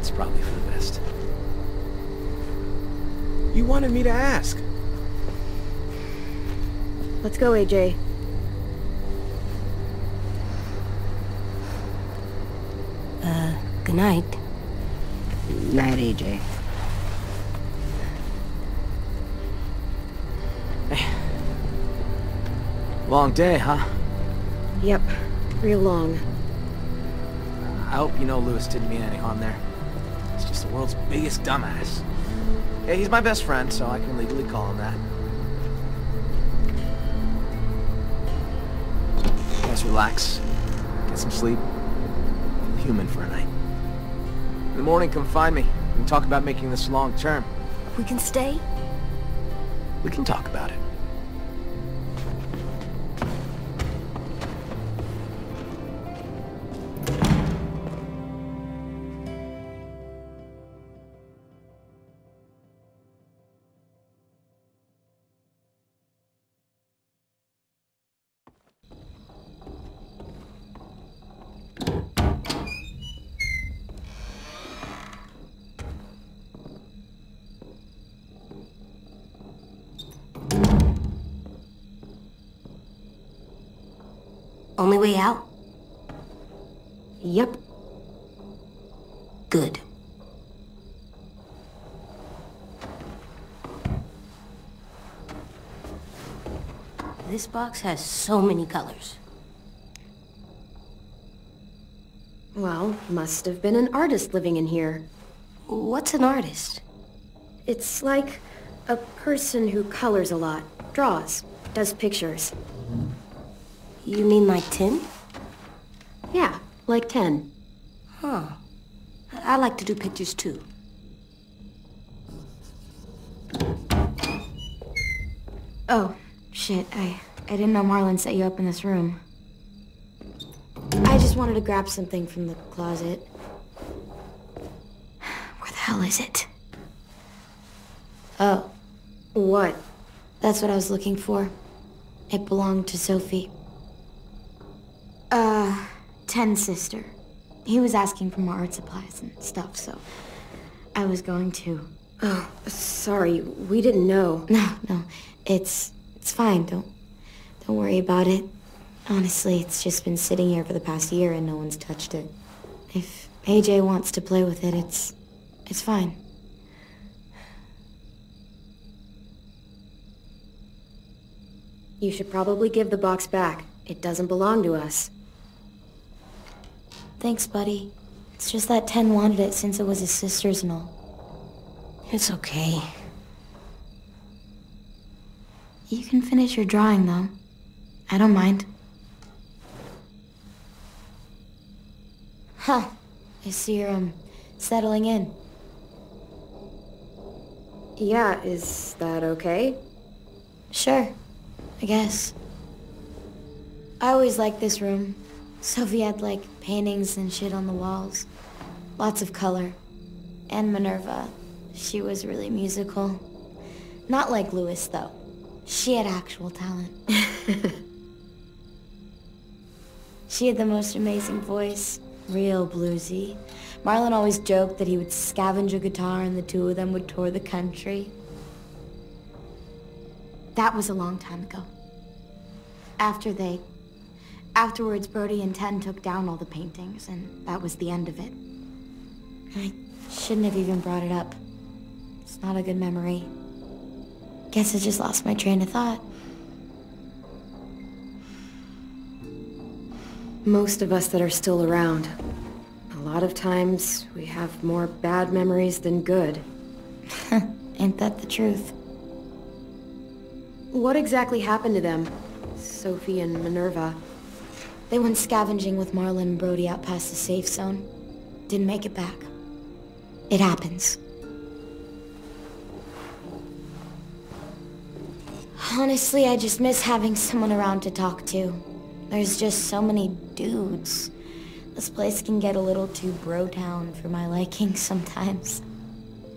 it's probably for the best. You wanted me to ask. Let's go, AJ. Uh, good night. Night, AJ. Long day, huh? Yep, real long. I hope you know Louis didn't mean any harm there. He's just the world's biggest dumbass. Yeah, he's my best friend, so I can legally call him that. Guys, relax. Get some sleep. Feel human for a night. In the morning, come find me. We can talk about making this long term. We can stay? We can talk about it. Way out? Yep. Good. This box has so many colors. Well, must have been an artist living in here. What's an artist? It's like a person who colors a lot, draws, does pictures. You mean like Tenn? Yeah, like Tenn. Huh. I like to do pictures too. Oh, shit. I, I didn't know Marlon set you up in this room. I just wanted to grab something from the closet. Where the hell is it? Oh. What? That's what I was looking for. It belonged to Sophie. Tenn's sister. He was asking for more art supplies and stuff, so I was going to. Oh, sorry. We didn't know. No, no. It's it's fine. Don't don't worry about it. Honestly, it's just been sitting here for the past year and no one's touched it. If AJ wants to play with it, it's it's fine. You should probably give the box back. It doesn't belong to us. Thanks, buddy. It's just that Tenn wanted it since it was his sister's and all. It's okay. You can finish your drawing, though. I don't mind. Huh. I see you're, um, settling in. Yeah, is that okay? Sure. I guess. I always liked this room. Sophie had, like, paintings and shit on the walls. Lots of color. And Minerva. She was really musical. Not like Louis, though. She had actual talent. she had the most amazing voice. Real bluesy. Marlon always joked that he would scavenge a guitar and the two of them would tour the country. That was a long time ago. After they... Afterwards, Brody and Tenn took down all the paintings, and that was the end of it. I shouldn't have even brought it up. It's not a good memory. Guess I just lost my train of thought. Most of us that are still around. A lot of times, we have more bad memories than good. Ain't that the truth? What exactly happened to them? Sophie and Minerva. They went scavenging with Marlon and Brody out past the safe zone. Didn't make it back. It happens. Honestly, I just miss having someone around to talk to. There's just so many dudes. This place can get a little too bro-town for my liking sometimes.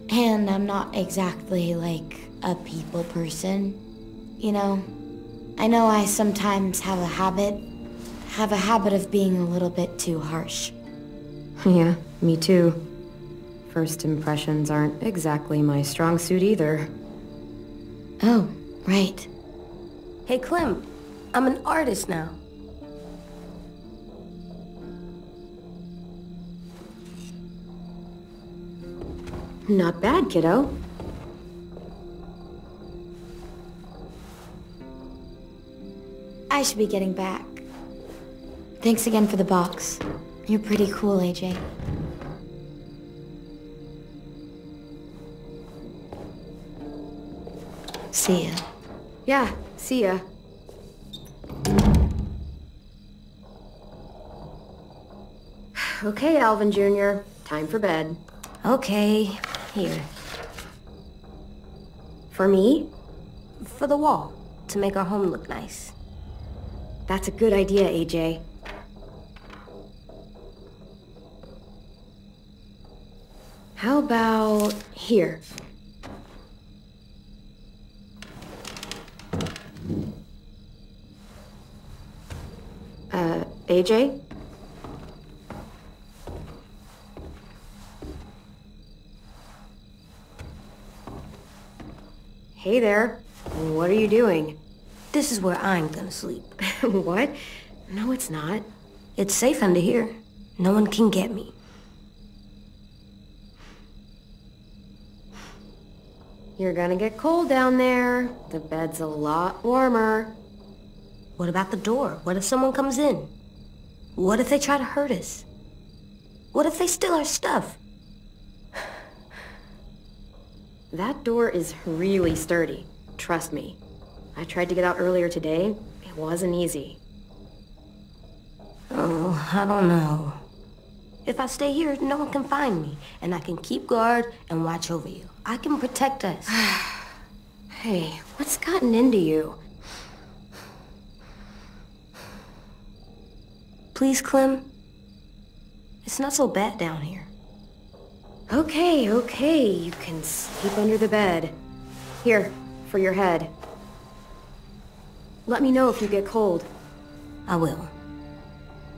And I'm not exactly like a people person, you know? I know I sometimes have a habit, have a habit of being a little bit too harsh. Yeah, me too. First impressions aren't exactly my strong suit either. Oh, right. Hey, Clem. I'm an artist now. Not bad, kiddo. I should be getting back. Thanks again for the box. You're pretty cool, AJ. See ya. Yeah, see ya. Okay, Alvin Jr., time for bed. Okay, here. For me? For the wall, to make our home look nice. That's a good idea, AJ. How about here? Uh, AJ? Hey there. What are you doing? This is where I'm gonna sleep. what? No, it's not. It's safe under here. No one can get me. You're gonna get cold down there. The bed's a lot warmer. What about the door? What if someone comes in? What if they try to hurt us? What if they steal our stuff? That door is really sturdy. Trust me. I tried to get out earlier today. It wasn't easy. Oh, I don't know. If I stay here, no one can find me, and I can keep guard and watch over you. I can protect us. hey, what's gotten into you? Please, Clem. It's not so bad down here. Okay, okay, you can sleep under the bed. Here, for your head. Let me know if you get cold. I will.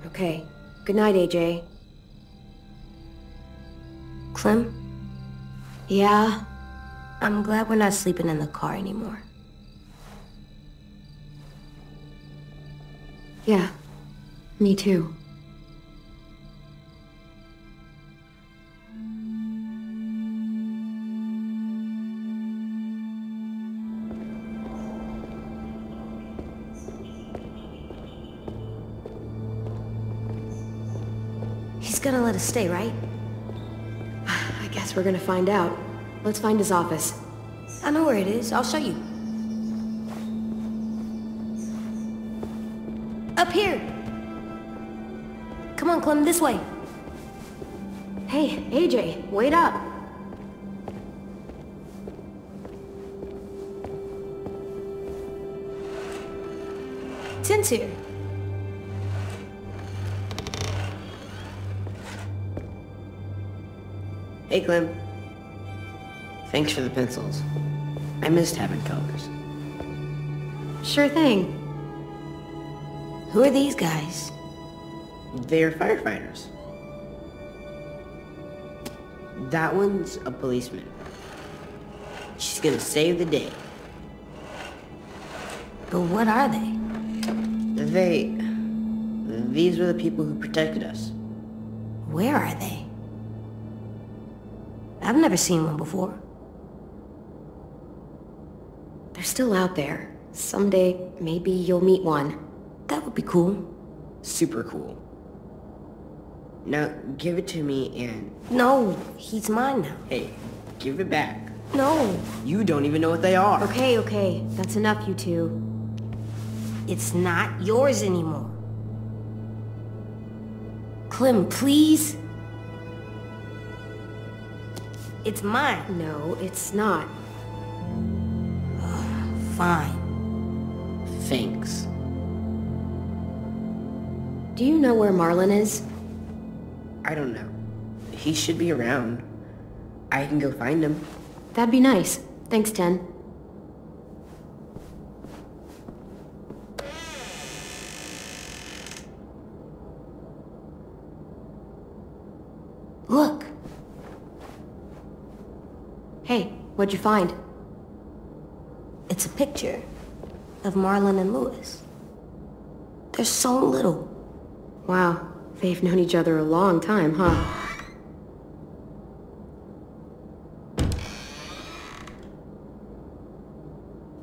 Okay. Good night, AJ. Clem? Yeah? I'm glad we're not sleeping in the car anymore. Yeah. Me too. He's gonna let us stay, right? Guess we're gonna find out. Let's find his office. I know where it is. I'll show you. Up here! Come on, Clem, this way. Hey, AJ, wait up. Tenn's here. Hey, Clem. Thanks for the pencils. I missed having colors. Sure thing. Who are these guys? They're firefighters. That one's a policeman. She's gonna save the day. But what are they? They... These were the people who protected us. Where are they? I've never seen one before. They're still out there. Someday, maybe you'll meet one. That would be cool. Super cool. Now, give it to me and... No, he's mine now. Hey, give it back. No. You don't even know what they are. Okay, okay. That's enough, you two. It's not yours anymore. Clem, please? It's mine. No, it's not. Fine. Thanks. Do you know where Marlon is? I don't know. He should be around. I can go find him. That'd be nice. Thanks, Tenn. Look. Hey, what'd you find? It's a picture of Marlon and Louis. They're so little. Wow, they've known each other a long time, huh?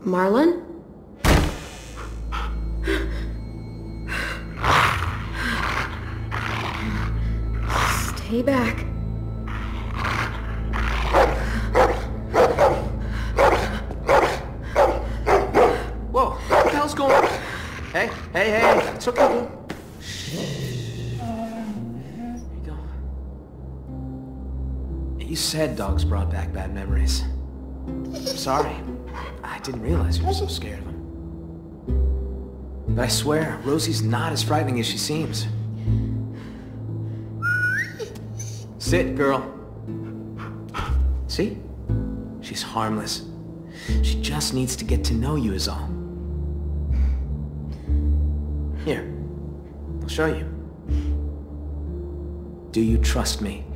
Marlon? Stay back. Whoa, what the hell's going on? Hey, hey, hey, it's okay, dude. There you go. You said dogs brought back bad memories. Sorry. I didn't realize you were so scared of them. But I swear, Rosie's not as frightening as she seems. Sit, girl. See? She's harmless. She just needs to get to know you is all. Here, I'll show you. Do you trust me?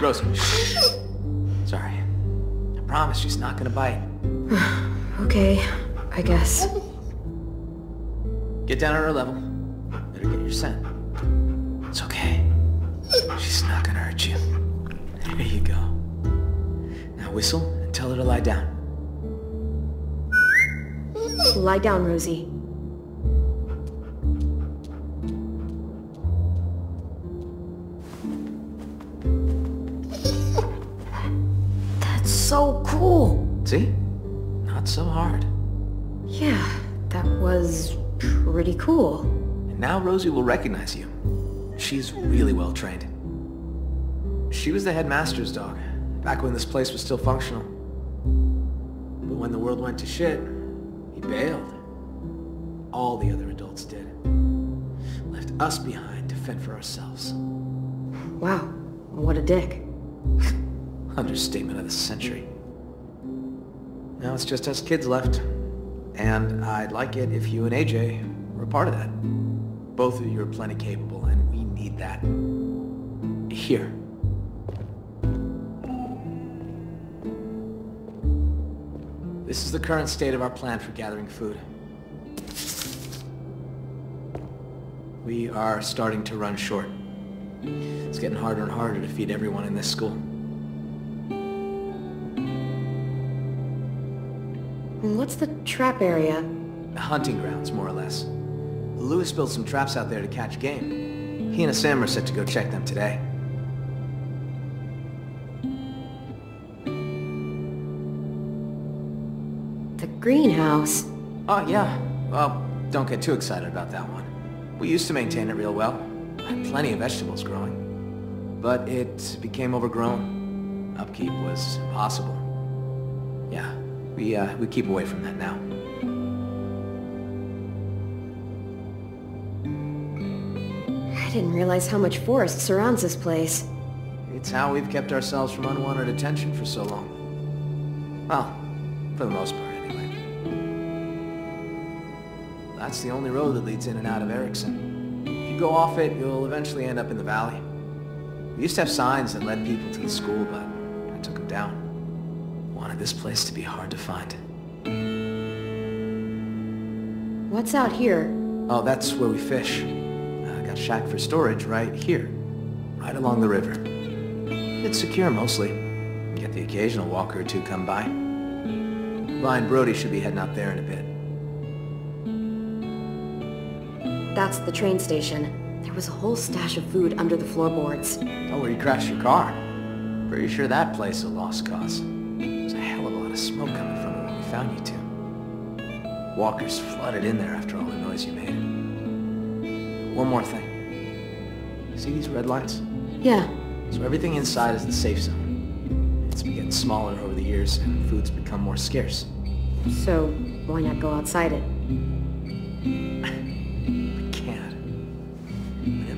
Rosie, shh. Sorry. I promise she's not gonna bite. Okay, I guess. Get down on her level. Better get your scent. It's okay. She's not gonna hurt you. There you go. Now whistle and tell her to lie down. Lie down, Rosie. That's so cool. See? Not so hard. Yeah, that was pretty cool. And now Rosie will recognize you. She's really well trained. She was the headmaster's dog, back when this place was still functional. But when the world went to shit, he bailed. All the other adults did. Left us behind to fend for ourselves. Wow, what a dick. Understatement of the century. Now it's just us kids left. And I'd like it if you and AJ were a part of that. Both of you are plenty capable, and we need that. Here. This is the current state of our plan for gathering food. We are starting to run short. It's getting harder and harder to feed everyone in this school. What's the trap area? Hunting grounds, more or less. Louis built some traps out there to catch game. He and Aasim are set to go check them today. Greenhouse. Oh, yeah. Well, don't get too excited about that one. We used to maintain it real well. Had plenty of vegetables growing. But it became overgrown. Upkeep was impossible. Yeah, we, uh, we keep away from that now. I didn't realize how much forest surrounds this place. It's how we've kept ourselves from unwanted attention for so long. Well, for the most part, That's the only road that leads in and out of Ericson. If you go off it, you'll eventually end up in the valley. We used to have signs that led people to the school, but I took them down. Wanted this place to be hard to find. What's out here? Oh, that's where we fish. Uh, got a shack for storage right here, right along the river. It's secure mostly. Get the occasional walker or two come by. Ryan Brody should be heading out there in a bit. That's the train station. There was a whole stash of food under the floorboards. Oh, where you crashed your car. Pretty sure that place is a lost cause. There's a hell of a lot of smoke coming from it when we found you two. Walkers flooded in there after all the noise you made. One more thing. See these red lines? Yeah. So everything inside is the safe zone. It's been getting smaller over the years, and food's become more scarce. So, why not go outside it?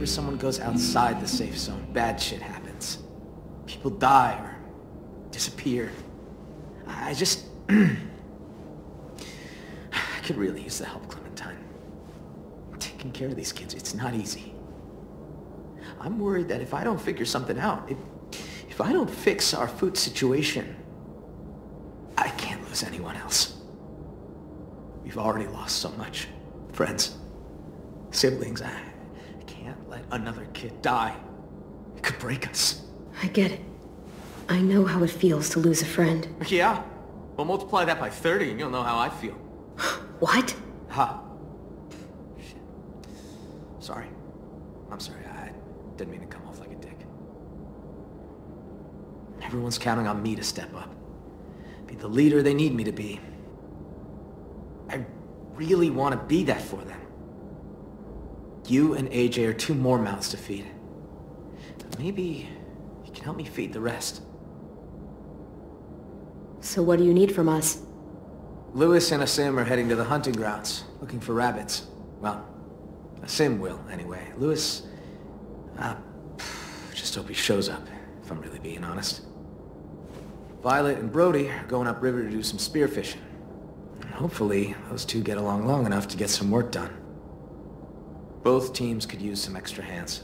Whenever someone goes outside the safe zone, bad shit happens. People die or disappear. I just... I could really use the help, Clementine. Taking care of these kids, it's not easy. I'm worried that if I don't figure something out, if, if I don't fix our food situation, I can't lose anyone else. We've already lost so much. Friends, siblings, I can't let another kid die. It could break us. I get it. I know how it feels to lose a friend. Yeah? Well, multiply that by 30 and you'll know how I feel. What? Ha. Shit. Sorry. I'm sorry. I didn't mean to come off like a dick. Everyone's counting on me to step up. Be the leader they need me to be. I really want to be that for them. You and AJ are two more mouths to feed. But maybe you can help me feed the rest. So what do you need from us? Louis and Aasim are heading to the hunting grounds, looking for rabbits. Well, Aasim will, anyway. Louis... Uh, just hope he shows up, if I'm really being honest. Violet and Brody are going upriver to do some spearfishing. Hopefully, those two get along long enough to get some work done. Both teams could use some extra hands.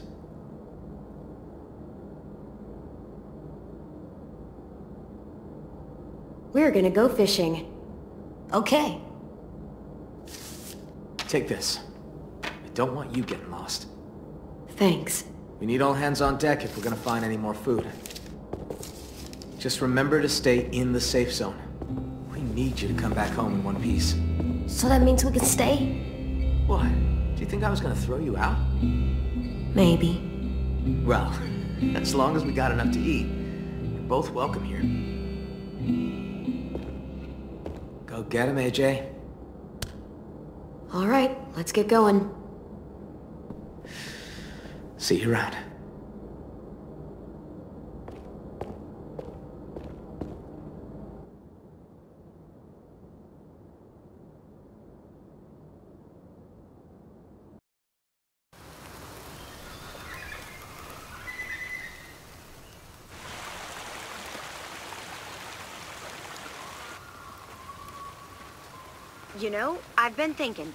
We're gonna go fishing. Okay. Take this. I don't want you getting lost. Thanks. We need all hands on deck if we're gonna find any more food. Just remember to stay in the safe zone. We need you to come back home in one piece. So that means we can stay? What? Do you think I was gonna throw you out? Maybe. Well, as long as we got enough to eat, you're both welcome here. Go get him, AJ. All right, let's get going. See you around. Know, I've been thinking.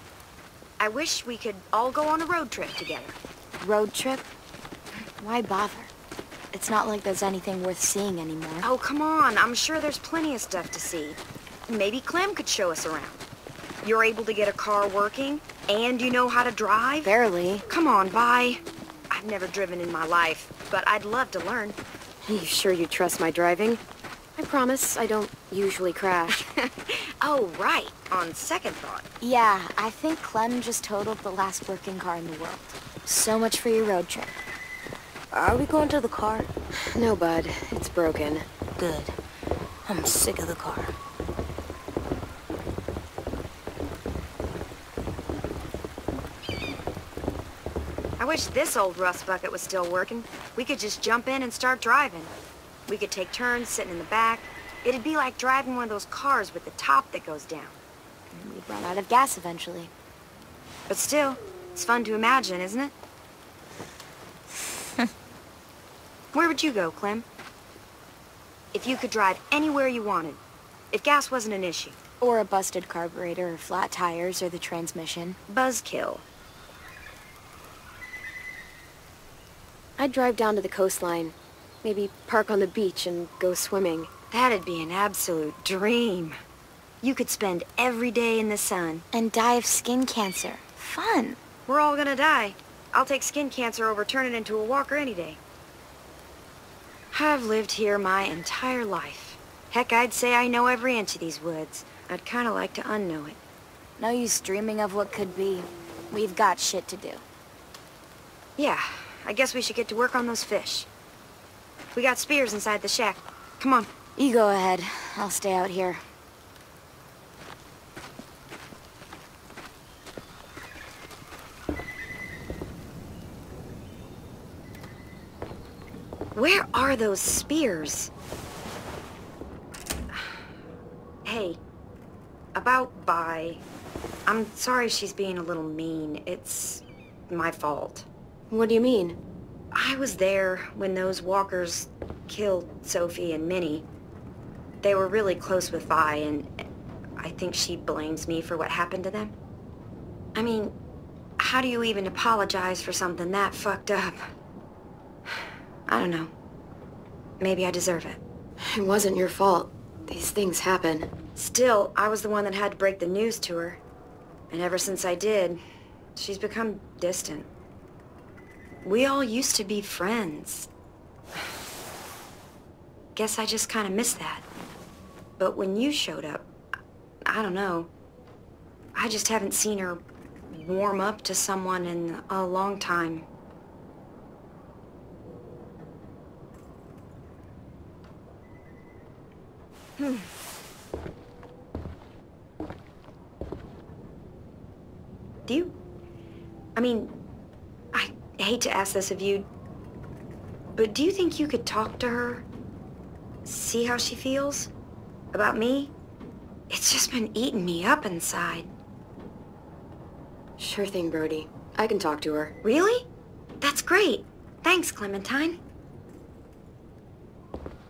I wish we could all go on a road trip together. Road trip? Why bother? It's not like there's anything worth seeing anymore. Oh, come on. I'm sure there's plenty of stuff to see. Maybe Clem could show us around. You're able to get a car working, and you know how to drive? Barely. Come on, bye. I've never driven in my life, but I'd love to learn. Are you sure you trust my driving? I promise I don't usually crash. oh, right. On second thought. Yeah, I think Clem just totaled the last working car in the world. So much for your road trip. Are we going to the car? No, bud. It's broken. Good. I'm sick of the car. I wish this old rust bucket was still working. We could just jump in and start driving. We could take turns sitting in the back. It'd be like driving one of those cars with the top that goes down. And we'd run out of gas eventually. But still, it's fun to imagine, isn't it? Where would you go, Clem? If you could drive anywhere you wanted. If gas wasn't an issue. Or a busted carburetor, or flat tires, or the transmission. Buzzkill. I'd drive down to the coastline. Maybe park on the beach and go swimming. That'd be an absolute dream. You could spend every day in the sun. And die of skin cancer. Fun. We're all gonna die. I'll take skin cancer over turning into a walker any day. I've lived here my entire life. Heck, I'd say I know every inch of these woods. I'd kinda like to unknow it. No use dreaming of what could be. We've got shit to do. Yeah, I guess we should get to work on those fish. We got spears inside the shack. Come on. You go ahead. I'll stay out here. Where are those spears? Hey, about Vi. I'm sorry she's being a little mean. It's my fault. What do you mean? I was there when those walkers killed Sophie and Minnie. They were really close with Vi, and I think she blames me for what happened to them. I mean, how do you even apologize for something that fucked up? I don't know. Maybe I deserve it. It wasn't your fault. These things happen. Still, I was the one that had to break the news to her. And ever since I did, she's become distant. We all used to be friends. Guess I just kind of missed that. But when you showed up, I don't know. I just haven't seen her warm up to someone in a long time. Hmm. Do you... I mean, I hate to ask this of you, but do you think you could talk to her? See how she feels? About me? It's just been eating me up inside. Sure thing, Brody. I can talk to her. Really? That's great. Thanks, Clementine.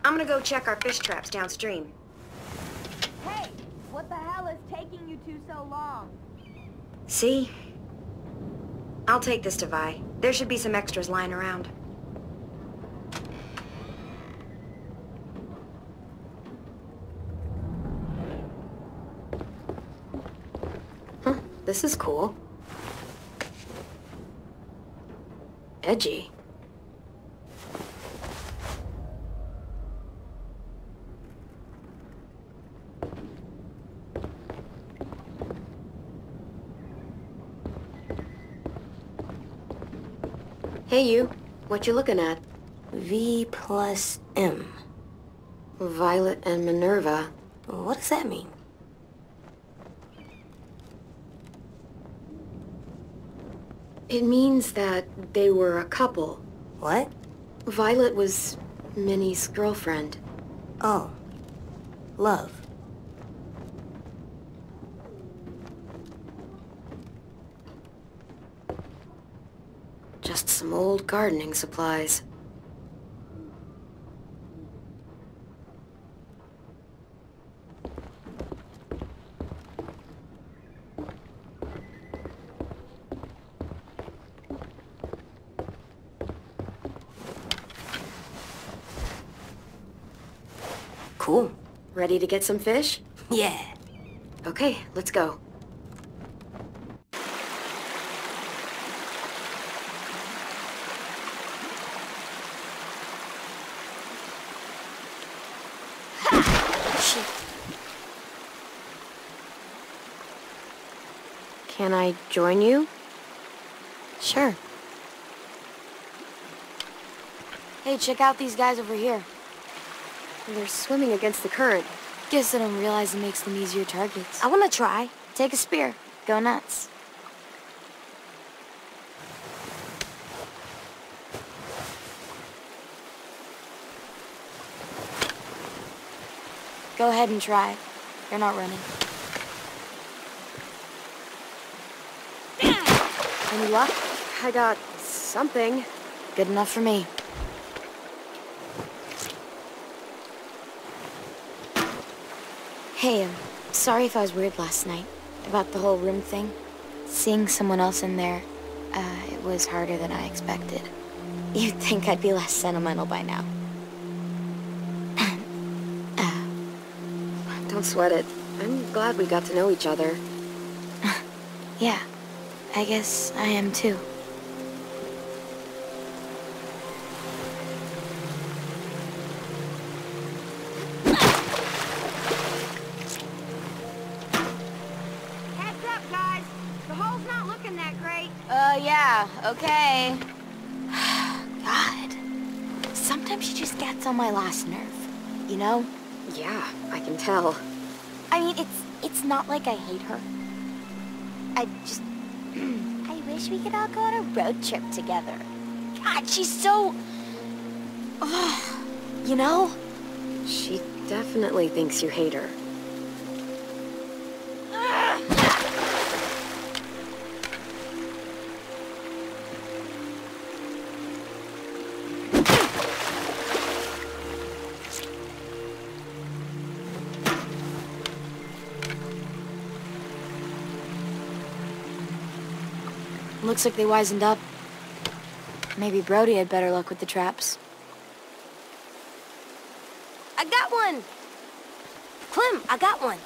I'm gonna go check our fish traps downstream. Hey, what the hell is taking you two so long? See? I'll take this to Vi. There should be some extras lying around. Huh, this is cool. Edgy. Hey you, what you looking at? V plus M. Violet and Minerva. What does that mean? It means that they were a couple. What? Violet was Minnie's girlfriend. Oh. Love. Just some old gardening supplies. Cool. Ready to get some fish? Yeah. Okay, let's go. Can I join you? Sure. Hey, check out these guys over here. They're swimming against the current. Guess I don't realize it makes them easier targets. I want to try. Take a spear. Go nuts. Go ahead and try. You're not running. Any luck? I got something. Good enough for me. Hey, um, sorry if I was weird last night about the whole room thing. Seeing someone else in there, uh, it was harder than I expected. You'd think I'd be less sentimental by now. Don't sweat it. I'm glad we got to know each other. Yeah, I guess I am too. Okay. God. Sometimes she just gets on my last nerve, you know? Yeah, I can tell. I mean, it's it's not like I hate her. I just... I wish we could all go on a road trip together. God, she's so... Ugh, you know? She definitely thinks you hate her. Looks like they wisened up. Maybe Brody had better luck with the traps. I got one! Clem, I got one.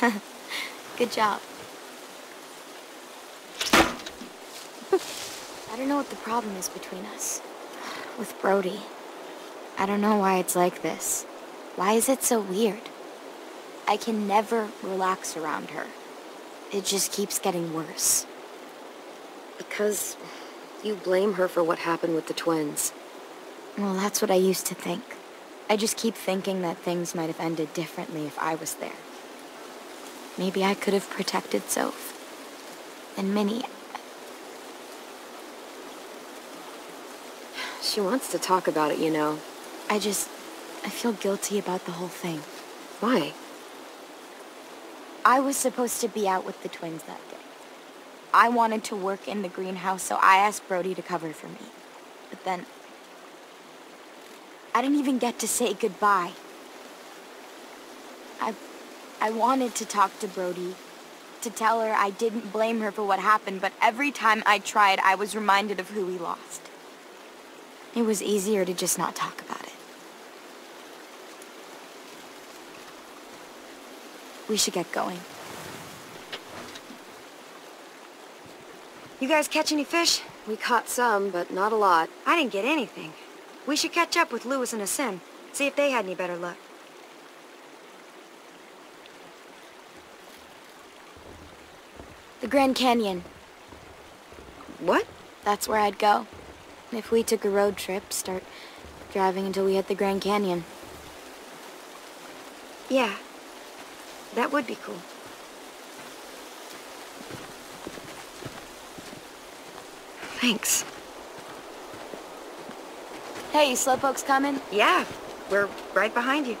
Good job. I don't know what the problem is between us. With Brody. I don't know why it's like this. Why is it so weird? I can never relax around her. It just keeps getting worse. Because you blame her for what happened with the twins. Well, that's what I used to think. I just keep thinking that things might have ended differently if I was there. Maybe I could have protected Soph. And Minnie. She wants to talk about it, you know. I just... I feel guilty about the whole thing. Why? I was supposed to be out with the twins that day. I wanted to work in the greenhouse, so I asked Brody to cover for me. But then... I didn't even get to say goodbye. I... I wanted to talk to Brody, to tell her I didn't blame her for what happened, but every time I tried, I was reminded of who we lost. It was easier to just not talk about it. We should get going. You guys catch any fish? We caught some, but not a lot. I didn't get anything. We should catch up with Louis and Aasim, see if they had any better luck. The Grand Canyon. What? That's where I'd go. If we took a road trip, start driving until we hit the Grand Canyon. Yeah. That would be cool. Thanks. Hey, Slowpoke's coming? Yeah, we're right behind you.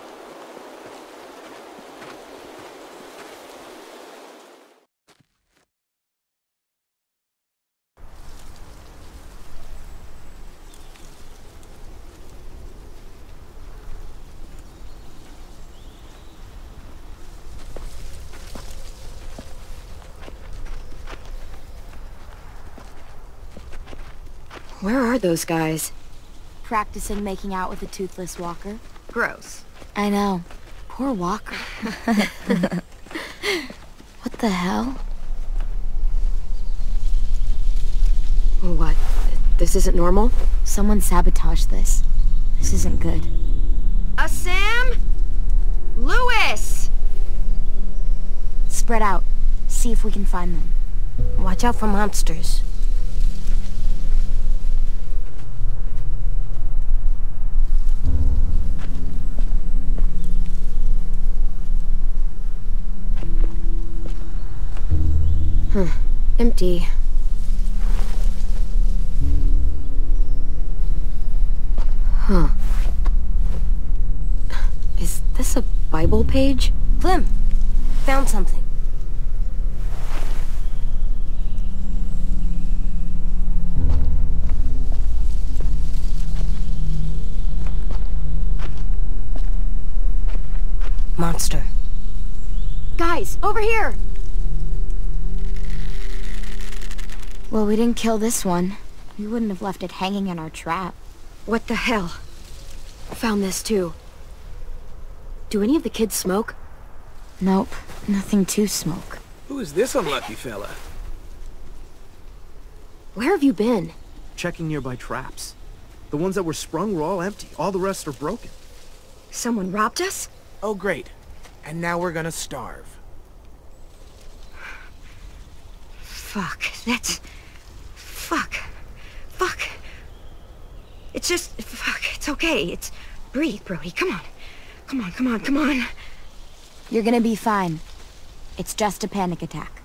Where are those guys? Practicing making out with a toothless walker. Gross. I know. Poor Walker. what the hell? What? This isn't normal? Someone sabotaged this. This isn't good. A uh, Sam? Louis! Spread out. See if we can find them. Watch out for monsters. Huh. Empty. Huh. Is this a Bible page? Well, we didn't kill this one. We wouldn't have left it hanging in our trap. What the hell? Found this too. Do any of the kids smoke? Nope, nothing to smoke. Who is this unlucky fella? Where have you been? Checking nearby traps. The ones that were sprung were all empty. All the rest are broken. Someone robbed us? Oh, great. And now we're gonna starve. Fuck, that's... Fuck. Fuck. It's just... Fuck, it's It's okay. It's... Breathe, Brody. Come on. Come on, come on, come on. You're gonna be fine. It's just a panic attack.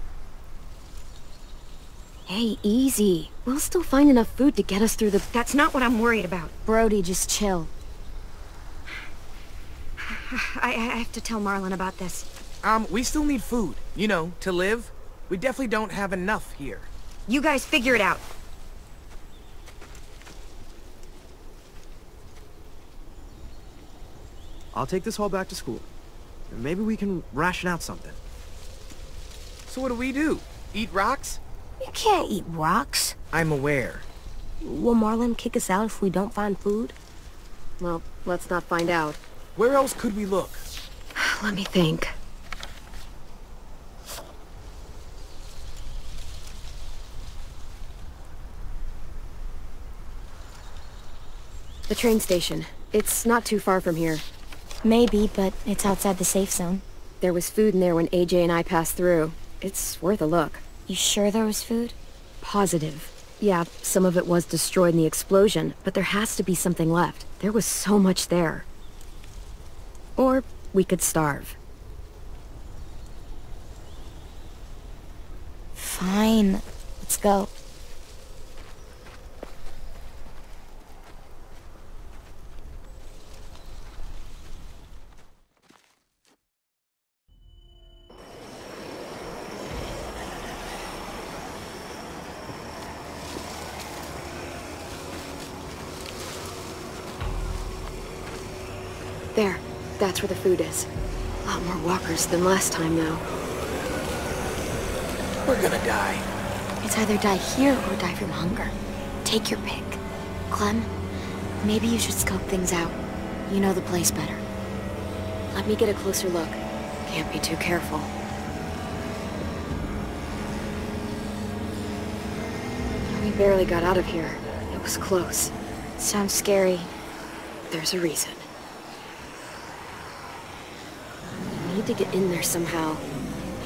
Hey, easy. We'll still find enough food to get us through the... That's not what I'm worried about. Brody, just chill. I, I have to tell Marlon about this. Um, we still need food, you know, to live. We definitely don't have enough here. You guys figure it out. I'll take this all back to school. Maybe we can ration out something. So what do we do? Eat rocks? You can't eat rocks. I'm aware. Will Marlon kick us out if we don't find food? Well, let's not find out. Where else could we look? Let me think. The train station. It's not too far from here. Maybe, but it's outside the safe zone. There was food in there when AJ and I passed through. It's worth a look. You sure there was food? Positive. Yeah, some of it was destroyed in the explosion, but there has to be something left. There was so much there. Or we could starve. Fine. Let's go. There. That's where the food is. A lot more walkers than last time, though. We're gonna die. It's either die here or die from hunger. Take your pick. Clem, maybe you should scope things out. You know the place better. Let me get a closer look. Can't be too careful. We barely got out of here. It was close. Sounds scary. There's a reason. We need to get in there somehow.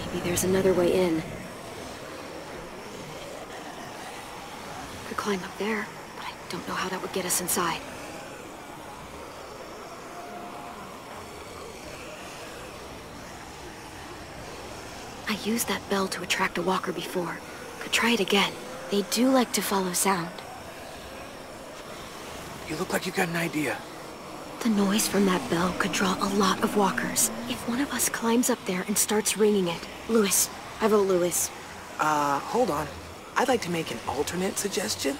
Maybe there's another way in. Could climb up there, but I don't know how that would get us inside. I used that bell to attract a walker before. Could try it again. They do like to follow sound. You look like you've got an idea. The noise from that bell could draw a lot of walkers. If one of us climbs up there and starts ringing it. Louis. I vote Louis. Uh, hold on. I'd like to make an alternate suggestion.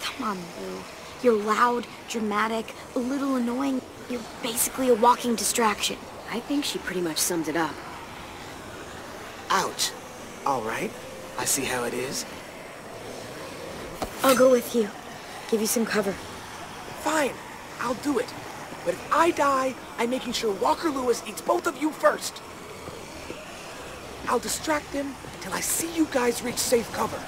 Come on, Lou. You're loud, dramatic, a little annoying. You're basically a walking distraction. I think she pretty much summed it up. Ouch. All right. I see how it is. I'll go with you. Give you some cover. Fine. I'll do it. But if I die, I'm making sure Walker Louis eats both of you first. I'll distract him until I see you guys reach safe cover.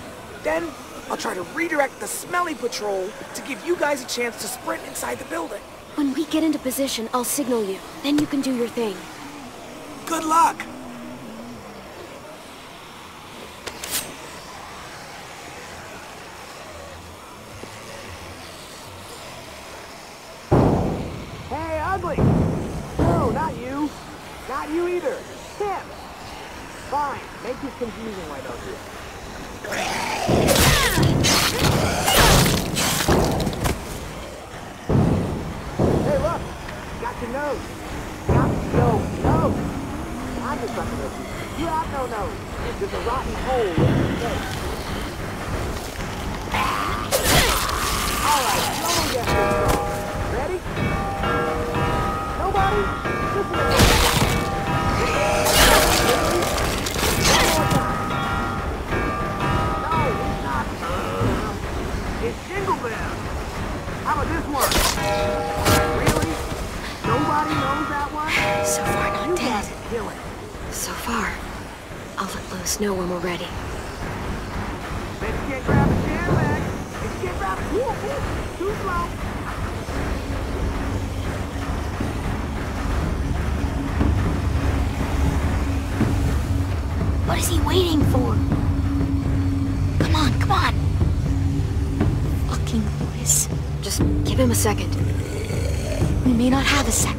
Then, I'll try to redirect the smelly patrol to give you guys a chance to sprint inside the building. When we get into position, I'll signal you. Then you can do your thing. Good luck! second. We may not have a second.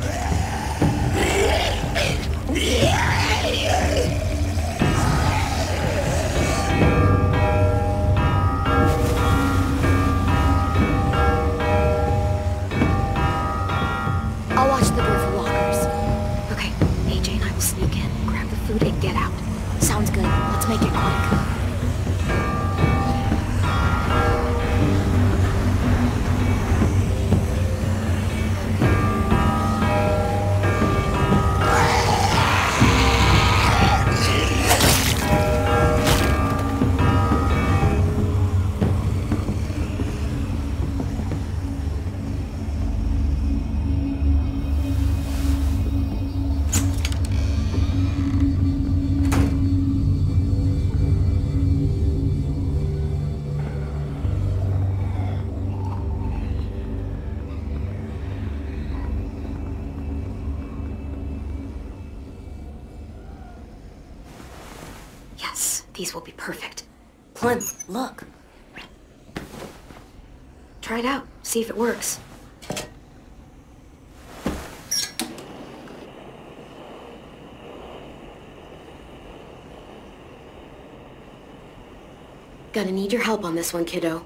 Your help on this one, kiddo.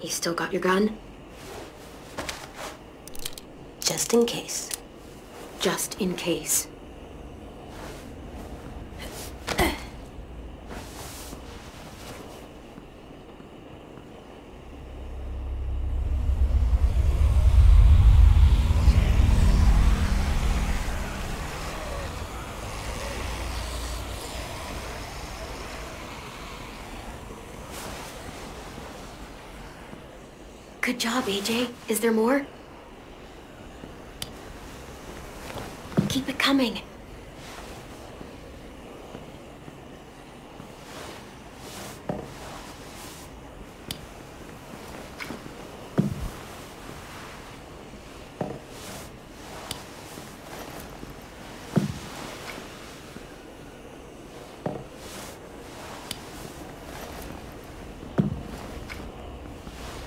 You still got your gun? Just in case. Just in case. Job, AJ. Is there more? Keep it coming.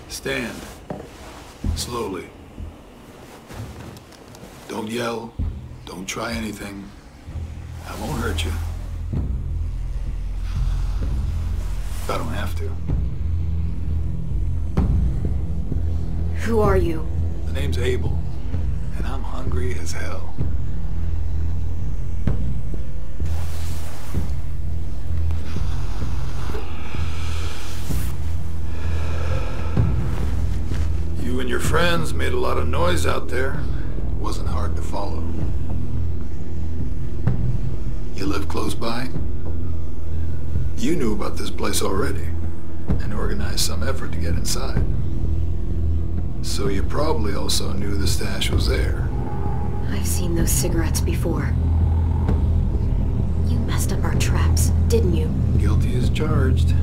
Stand. Anything. I won't hurt you. I don't have to. Who are you? The name's Abel, and I'm hungry as hell. You and your friends made a lot of noise out there. It wasn't hard to follow. You live close by? You knew about this place already and organized some effort to get inside. So you probably also knew the stash was there. I've seen those cigarettes before. You messed up our traps, didn't you? Guilty as charged.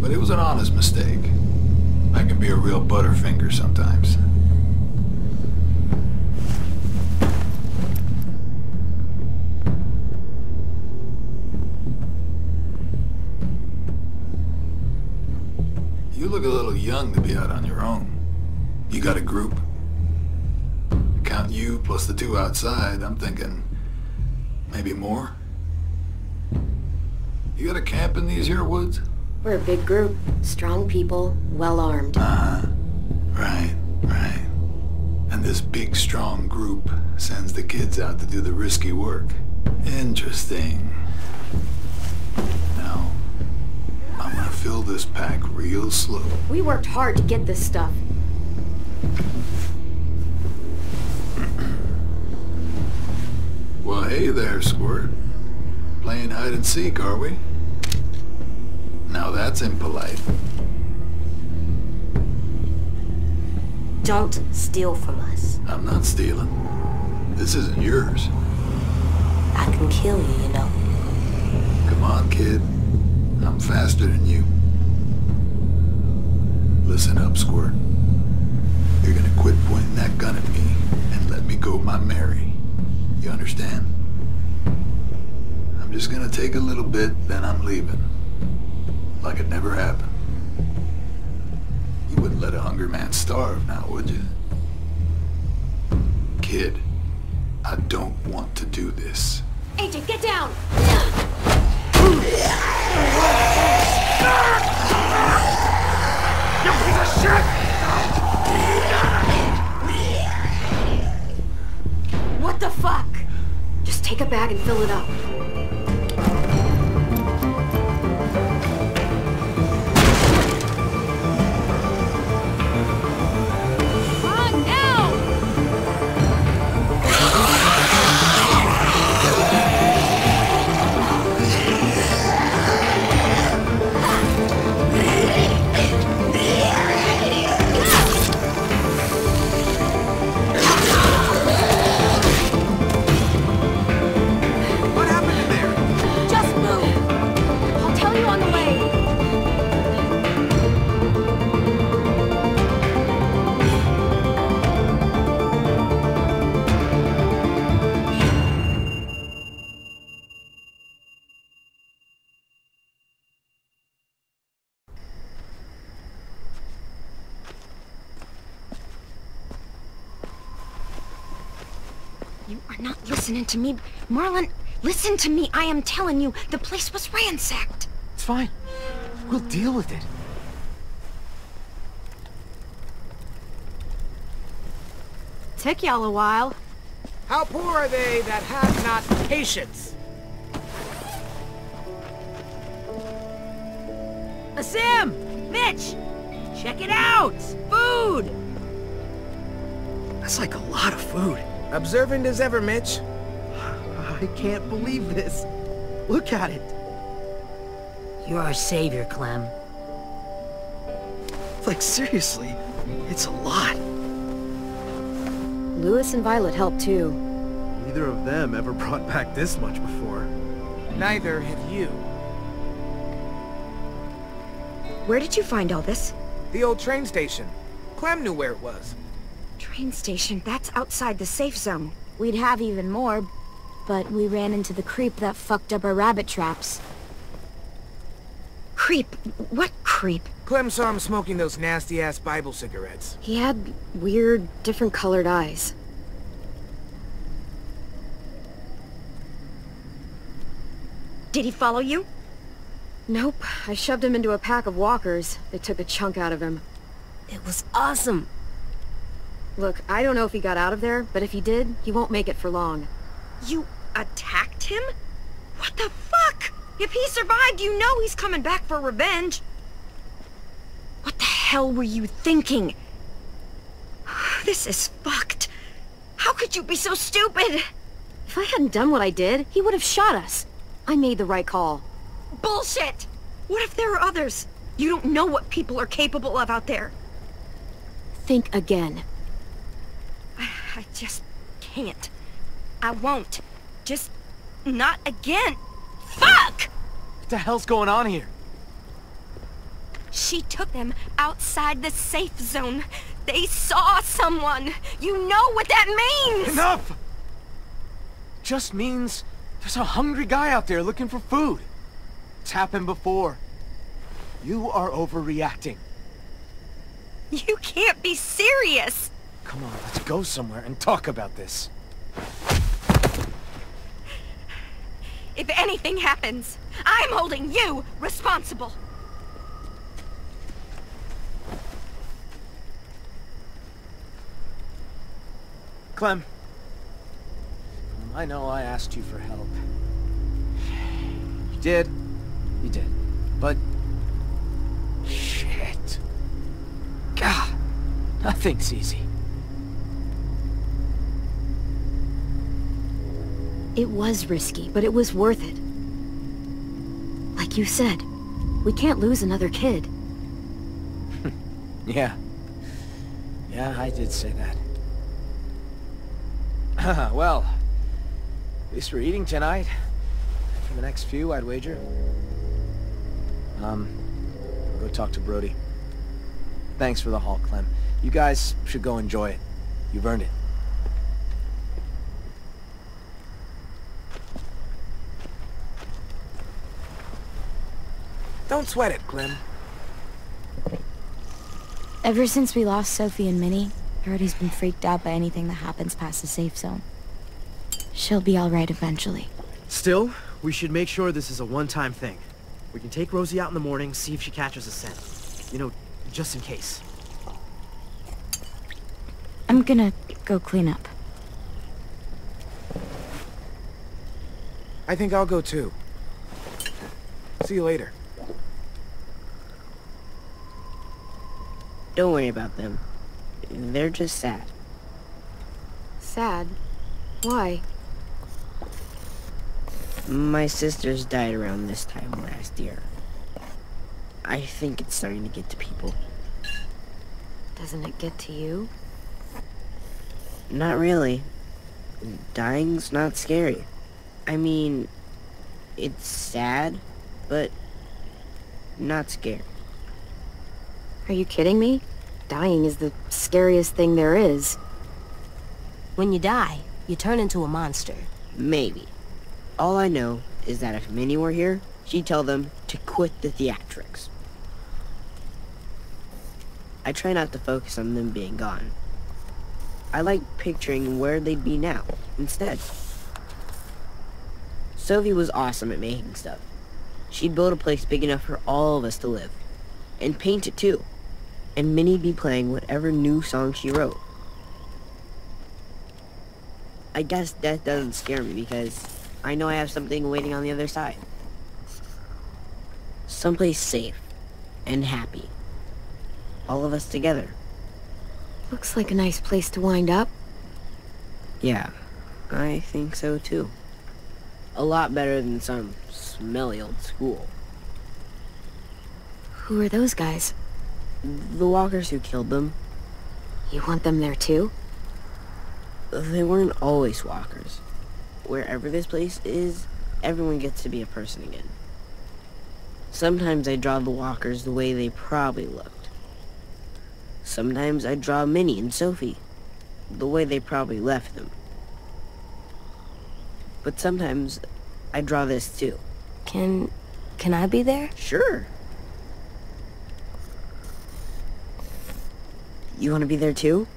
But it was an honest mistake. I can be a real butterfinger sometimes. Look a little young to be out on your own. You got a group. Count you plus the two outside, I'm thinking maybe more. You got a camp in these here woods? We're a big group. Strong people, well armed. Uh-huh. Right, right. And this big, strong group sends the kids out to do the risky work. Interesting. Fill this pack real slow. We worked hard to get this stuff. Well, hey there, Squirt. Playing hide and seek, are we? Now that's impolite. Don't steal from us. I'm not stealing. This isn't yours. I can kill you, you know. Come on, kid. I'm faster than you. Listen up, Squirt. You're gonna quit pointing that gun at me and let me go my Mary. You understand? I'm just gonna take a little bit, then I'm leaving. Like it never happened. You wouldn't let a hungry man starve now, would you? Kid, I don't want to do this. AJ, get down! What the fuck? Just take a bag and fill it up. Listening to me. Marlon, listen to me. I am telling you, the place was ransacked. It's fine. We'll deal with it. Took y'all a while. How poor are they that have not patience? Aasim! Mitch! Check it out! Food! That's like a lot of food. Observant as ever, Mitch. I can't believe this. Look at it. You're our savior, Clem. Like, seriously, it's a lot. Louis and Violet helped too. Neither of them ever brought back this much before. Neither have you. Where did you find all this? The old train station. Clem knew where it was. Train station. That's outside the safe zone. We'd have even more, but we ran into the creep that fucked up our rabbit traps. Creep? What creep? Clem saw him smoking those nasty-ass Bible cigarettes. He had weird, different colored eyes. Did he follow you? Nope. I shoved him into a pack of walkers. They took a chunk out of him. It was awesome. Look, I don't know if he got out of there, but if he did, he won't make it for long. You attacked him? What the fuck? If he survived, you know he's coming back for revenge. What the hell were you thinking? This is fucked. How could you be so stupid? If I hadn't done what I did, he would have shot us. I made the right call. Bullshit! What if there are others? You don't know what people are capable of out there. Think again. I just can't. I won't. Just not again. Fuck! What the hell's going on here? She took them outside the safe zone. They saw someone. You know what that means! Enough! Just means there's a hungry guy out there looking for food. It's happened before. You are overreacting. You can't be serious! Come on, let's go somewhere and talk about this. If anything happens, I'm holding you responsible. Clem. I know I asked you for help. You did. You did. But... Shit. God. Nothing's easy. It was risky, but it was worth it. Like you said, we can't lose another kid. Yeah. Yeah, I did say that. well, at least we're eating tonight. For the next few, I'd wager. Um, I'll go talk to Brody. Thanks for the haul, Clem. You guys should go enjoy it. You've earned it. Don't sweat it, Clem. Ever since we lost Sophie and Minnie, Birdie's been freaked out by anything that happens past the safe zone. She'll be alright eventually. Still, we should make sure this is a one-time thing. We can take Rosie out in the morning, see if she catches a scent. You know, just in case. I'm gonna go clean up. I think I'll go too. See you later. Don't worry about them. They're just sad. Sad? Why? My sisters died around this time last year. I think it's starting to get to people. Doesn't it get to you? Not really. Dying's not scary. I mean, it's sad, but not scary. Are you kidding me? Dying is the scariest thing there is. When you die, you turn into a monster. Maybe. All I know is that if Minnie were here, she'd tell them to quit the theatrics. I try not to focus on them being gone. I like picturing where they'd be now, instead. Sophie was awesome at making stuff. She'd build a place big enough for all of us to live. And paint it too. And Minnie'd be playing whatever new song she wrote. I guess death doesn't scare me because I know I have something waiting on the other side. Someplace safe and happy. All of us together. Looks like a nice place to wind up. Yeah, I think so too. A lot better than some smelly old school. Who are those guys? The walkers who killed them. You want them there too? They weren't always walkers. Wherever this place is, everyone gets to be a person again. Sometimes I draw the walkers the way they probably looked. Sometimes I draw Minnie and Sophie, the way they probably left them. But sometimes I draw this too. Can... can I be there? Sure. You want to be there too?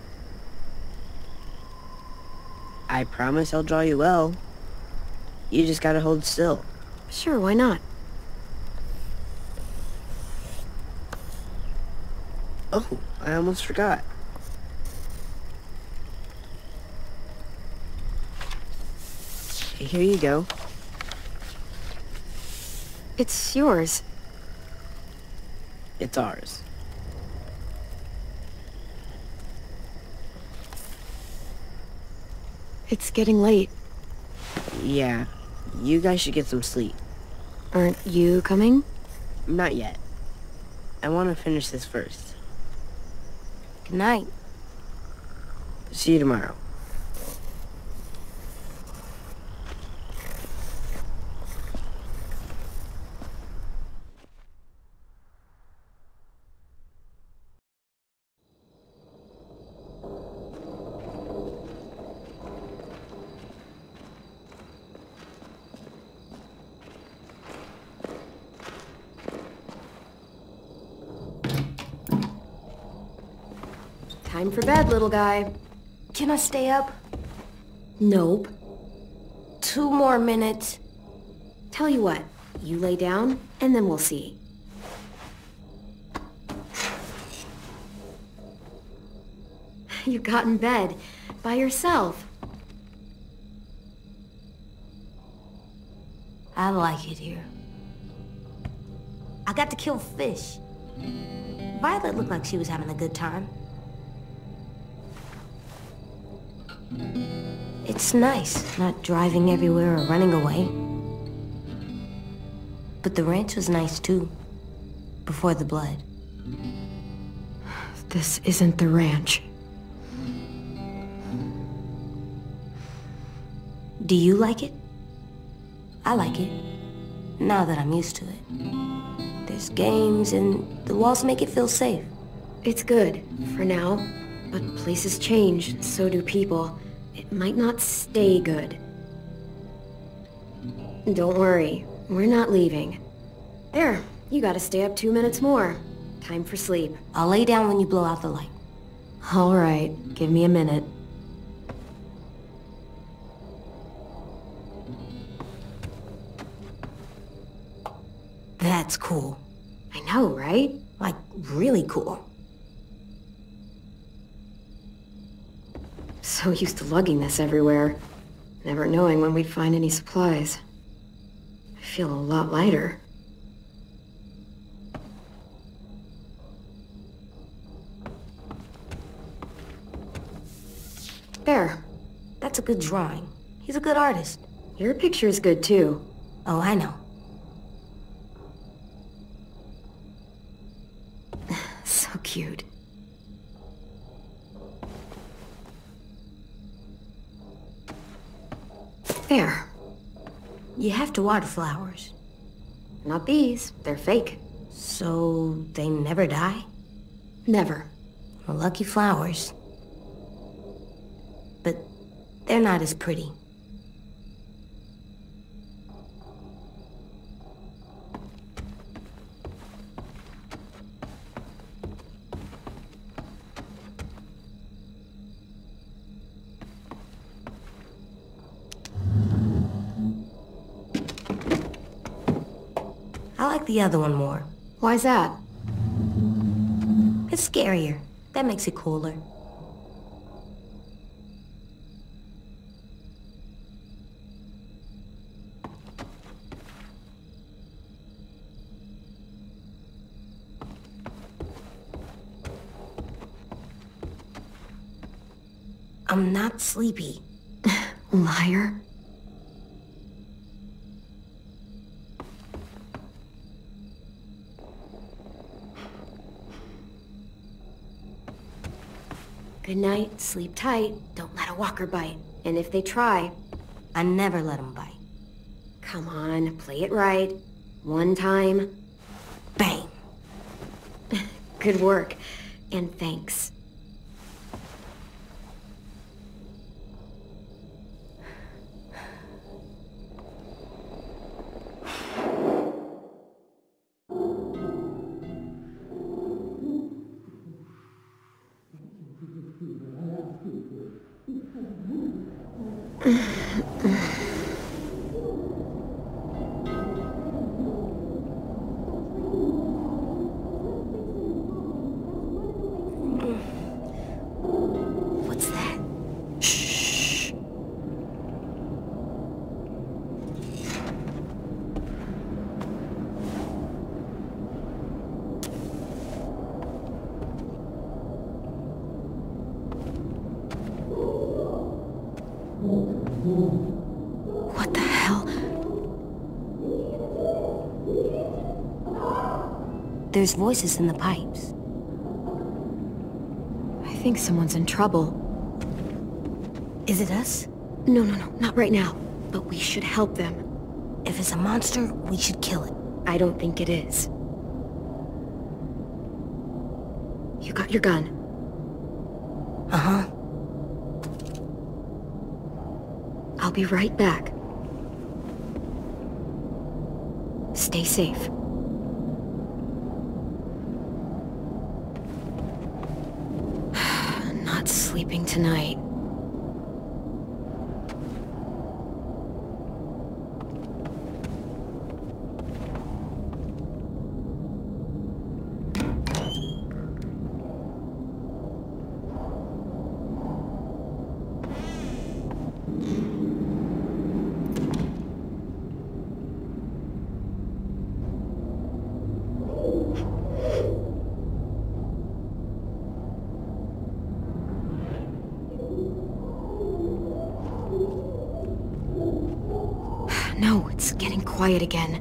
I promise I'll draw you well. You just gotta hold still. Sure, why not? Oh, I almost forgot. Here you go. It's yours. It's ours. It's getting late. Yeah, you guys should get some sleep. Aren't you coming? Not yet. I want to finish this first. Good night. See you tomorrow. Time for bed, little guy. Can I stay up? Nope. Two more minutes. Tell you what, you lay down, and then we'll see. You got in bed, by yourself. I like it here. I got to kill fish. Violet looked like she was having a good time. It's nice, not driving everywhere or running away. But the ranch was nice too, before the blood. This isn't the ranch. Do you like it? I like it, now that I'm used to it. There's games and the walls make it feel safe. It's good, for now. But places change, so do people. It might not stay good. Don't worry, we're not leaving. There, you gotta stay up two minutes more. Time for sleep. I'll lay down when you blow out the light. All right, give me a minute. That's cool. I know, right? Like, really cool. So used to lugging this everywhere, never knowing when we'd find any supplies. I feel a lot lighter. There. That's a good drawing. He's a good artist. Your picture is good too. Oh, I know. so cute. There. You have to water flowers. Not these. They're fake. So they never die? Never. Lucky flowers. But they're not as pretty. The other one more. Why's that? It's scarier. That makes it cooler. I'm not sleepy. Liar. Good night, sleep tight, don't let a walker bite. And if they try... I never let them bite. Come on, play it right. One time. Bang! Good work. And thanks. There's voices in the pipes. I think someone's in trouble. Is it us? No, no, no, not right now. But we should help them. If it's a monster, we should kill it. I don't think it is. You got your gun. Uh-huh. I'll be right back. Stay safe. Not sleeping tonight. No, it's quiet again.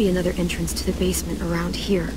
Be another entrance to the basement around here.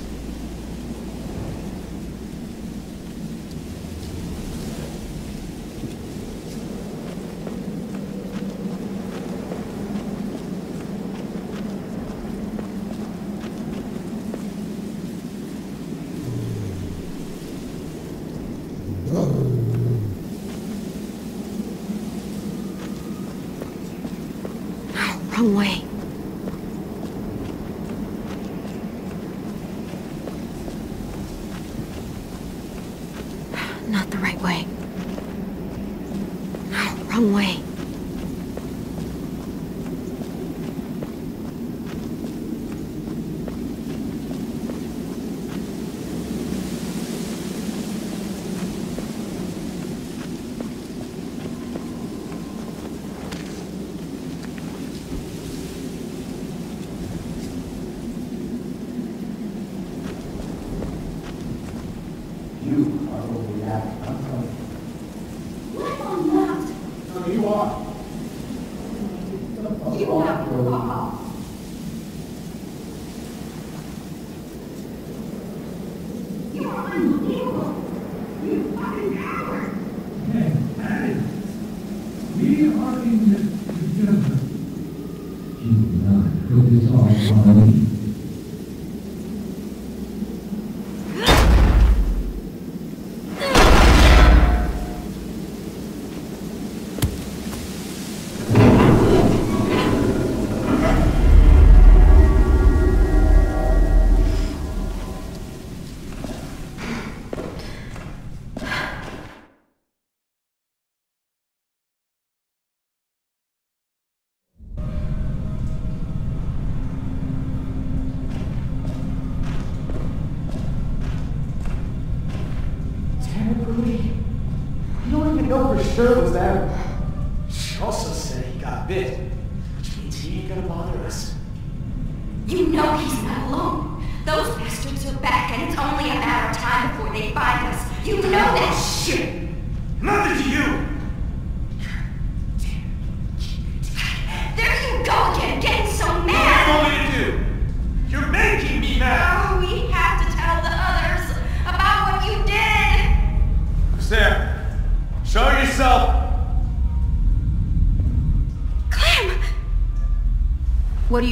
Sure was that.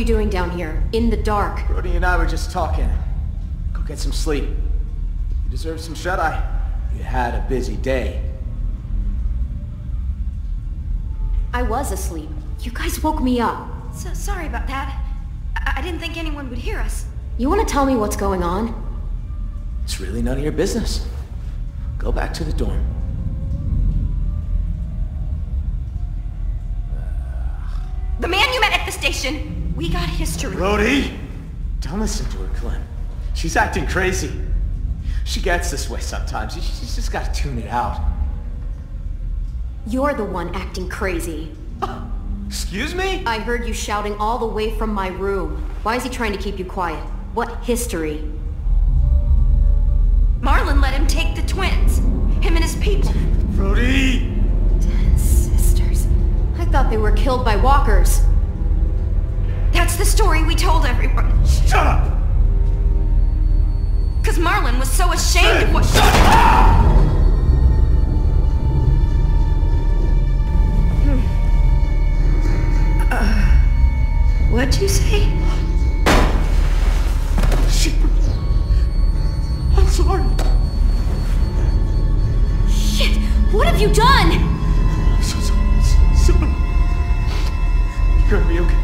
You doing down here? In the dark? Brody and I were just talking. Go get some sleep. You deserve some shut-eye. You had a busy day. I was asleep. You guys woke me up. So sorry about that. I, I didn't think anyone would hear us. You want to tell me what's going on? It's really none of your business. Go back to the dorm. History. Brody! Don't listen to her, Clem. She's acting crazy. She gets this way sometimes. She's just gotta tune it out. You're the one acting crazy. Excuse me? I heard you shouting all the way from my room. Why is he trying to keep you quiet? What history? Marlon let him take the twins. Him and his people. Brody! Tenn sisters. I thought they were killed by walkers. The story we told everyone. Shut up! Because Marlon was so ashamed of what- Shut Uh, What'd you say? She... I'm sorry. Shit! What have you done? I'm so sorry. So... You're gonna be okay.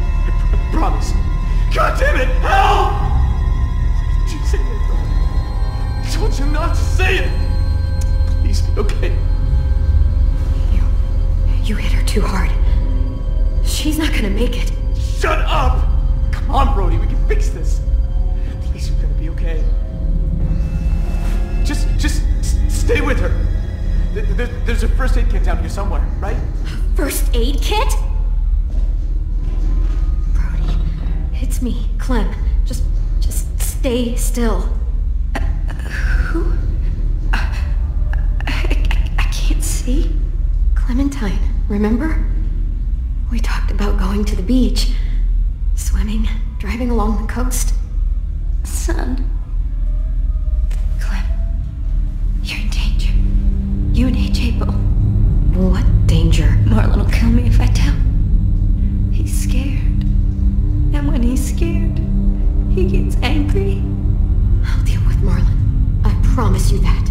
I, pr- I promise. God damn it! Help! Why did you say it? I told you not to say it! Please, be okay? You you hit her too hard. She's not gonna make it. Shut up! Come on, Brody, we can fix this. Please, you're gonna be okay. Just, just stay with her. Th- th- There's a first aid kit down here somewhere, right? First aid kit? It's me, Clem. Just, just stay still. Uh, who? Uh, I, I, I can't see. Clementine, remember? We talked about going to the beach. Swimming, driving along the coast. Son. Promise you that.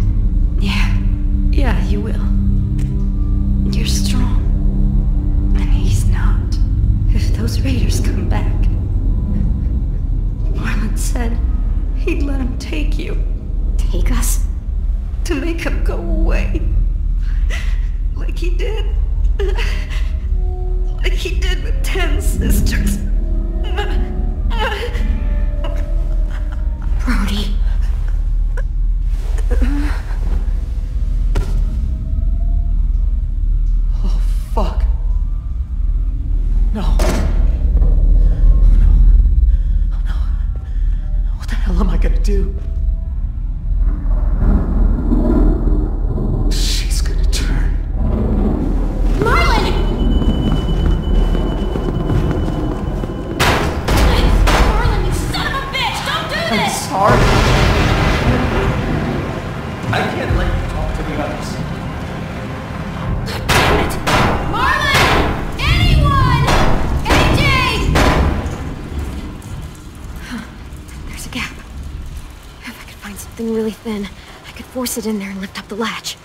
Force it in there and lift up the latch.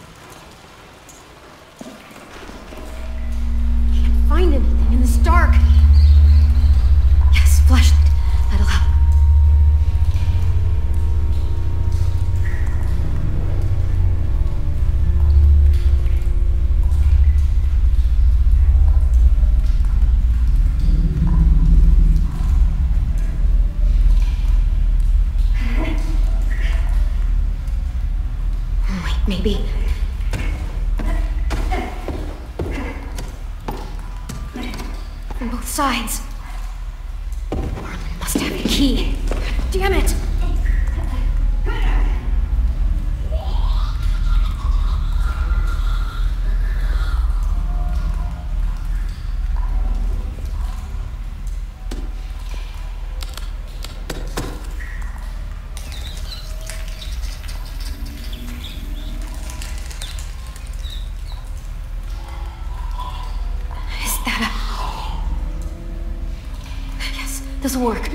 Work.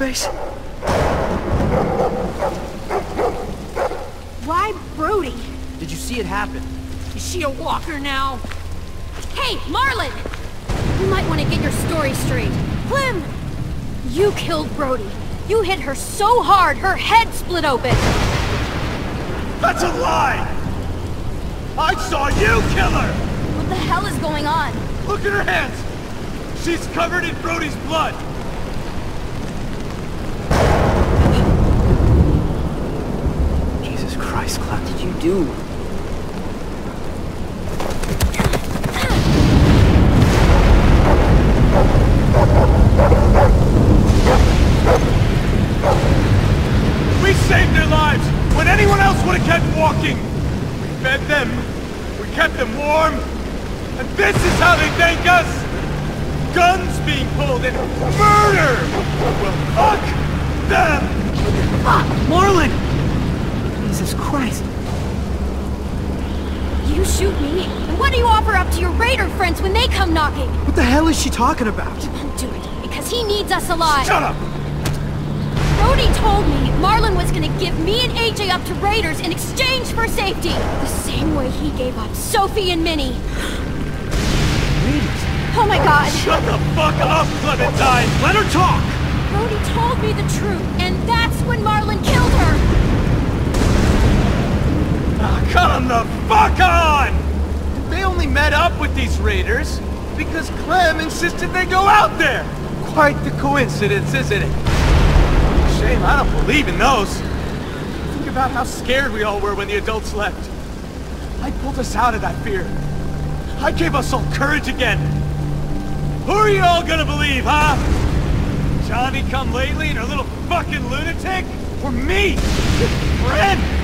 Face? Why Brody? Did you see it happen? Is she a walker now? Hey, Marlon! You might want to get your story straight. Clem! You killed Brody. You hit her so hard, her head split open. That's a lie! I saw you kill her! What the hell is going on? Look at her hands! She's covered in Brody's blood! Jesus Christ, Clem. What did you do? We saved their lives when anyone else would have kept walking! We fed them, we kept them warm, and this is how they thank us! Guns being pulled and murder! Well, fuck them! Fuck! Marlon! Jesus Christ. You shoot me, and what do you offer up to your raider friends when they come knocking? What the hell is she talking about? He won't do it, because he needs us alive. Shut up! Brody told me Marlon was gonna give me and AJ up to raiders in exchange for safety. The same way he gave up Sophie and Minnie. Raiders? Oh my god! Shut the fuck up, Clementine! Let her talk! Brody told me the truth, and that's when Marlon killed her! Ah, come the fuck on! Only met up with these raiders because Clem insisted they go out there! Quite the coincidence, isn't it? Shame I don't believe in those. Think about how scared we all were when the adults left. I pulled us out of that fear. I gave us all courage again. Who are you all gonna believe, huh? Johnny come lately and her little fucking lunatic? Or me? Friend?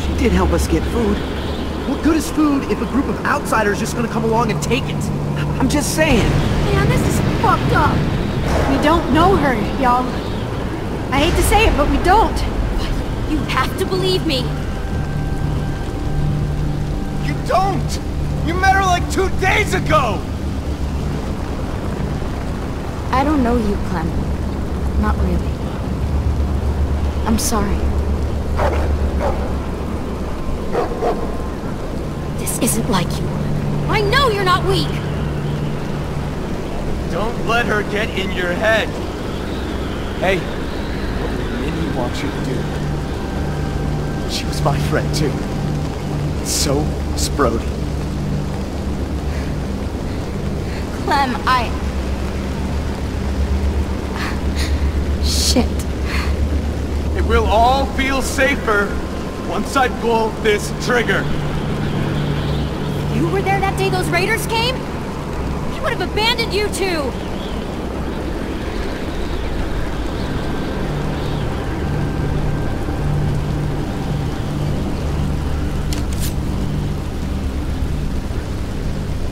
She did help us get food. What good is food if a group of outsiders just gonna come along and take it? I'm just saying. Man, this is fucked up. We don't know her, y'all. I hate to say it, but we don't. But you have to believe me. You don't! You met her like two days ago! I don't know you, Clem. Not really. I'm sorry. This isn't like you. I know you're not weak. Don't let her get in your head. Hey, what did Minnie wants you to do. She was my friend too. So was Brody. Clem, I... Shit. It will all feel safer once I pull this trigger. You were there that day those raiders came? He would have abandoned you two.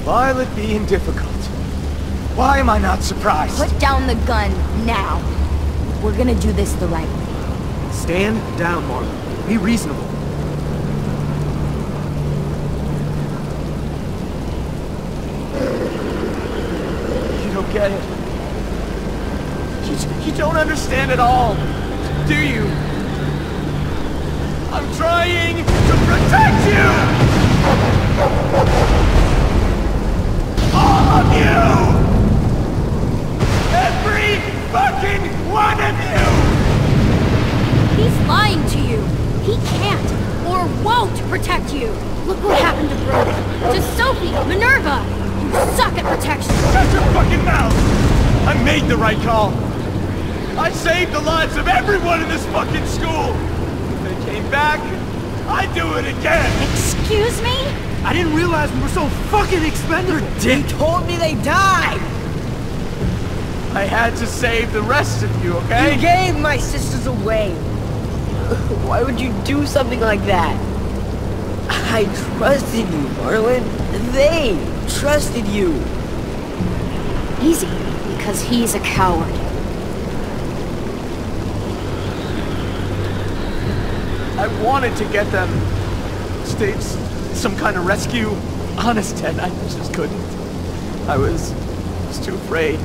Violet being difficult. Why am I not surprised? Put down the gun, now. We're gonna do this the right way. Stand down, Marlon. Be reasonable. You don't get it. You, you don't understand at all, do you? I'm trying to protect you! All of you! Every fucking one of you! He's lying to you. He can't or won't protect you. Look what happened to Brody. To Sophie, Minerva. You suck at protection. Shut your fucking mouth! I made the right call. I saved the lives of everyone in this fucking school. If they came back, I'd do it again. Excuse me? I didn't realize we were so fucking expendable. They told me they died! I had to save the rest of you, okay? You gave my sisters away. Why would you do something like that? I trusted you, Marlon. They trusted you. Easy, because he's a coward. I wanted to get them. Stage some kind of rescue. Honest, Tenn, I just couldn't. I was just too afraid.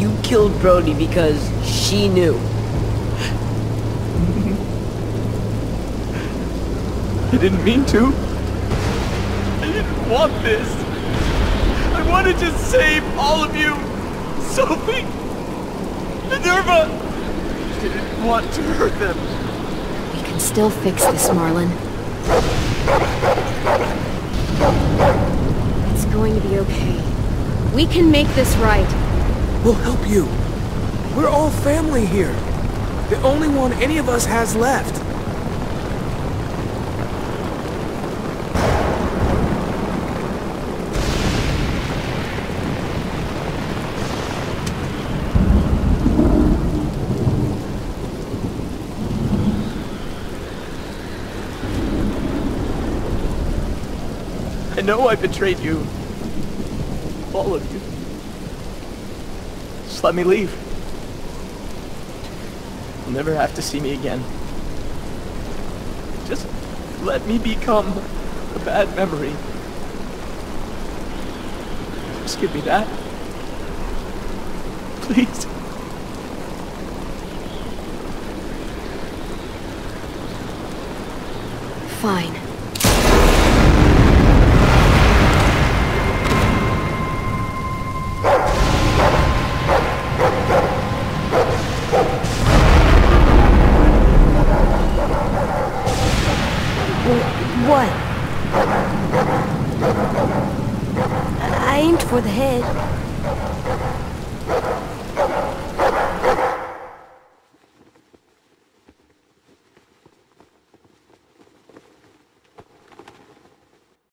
You killed Brody because she knew. I didn't mean to. I didn't want this. I wanted to save all of you. Sophie! Minerva! I didn't want to hurt them. Still fix this, Marlon. It's going to be okay. We can make this right. We'll help you. We're all family here. The only one any of us has left. Know I betrayed you. All of you. Just let me leave. You'll never have to see me again. Just let me become a bad memory. Just give me that. Please. Fine.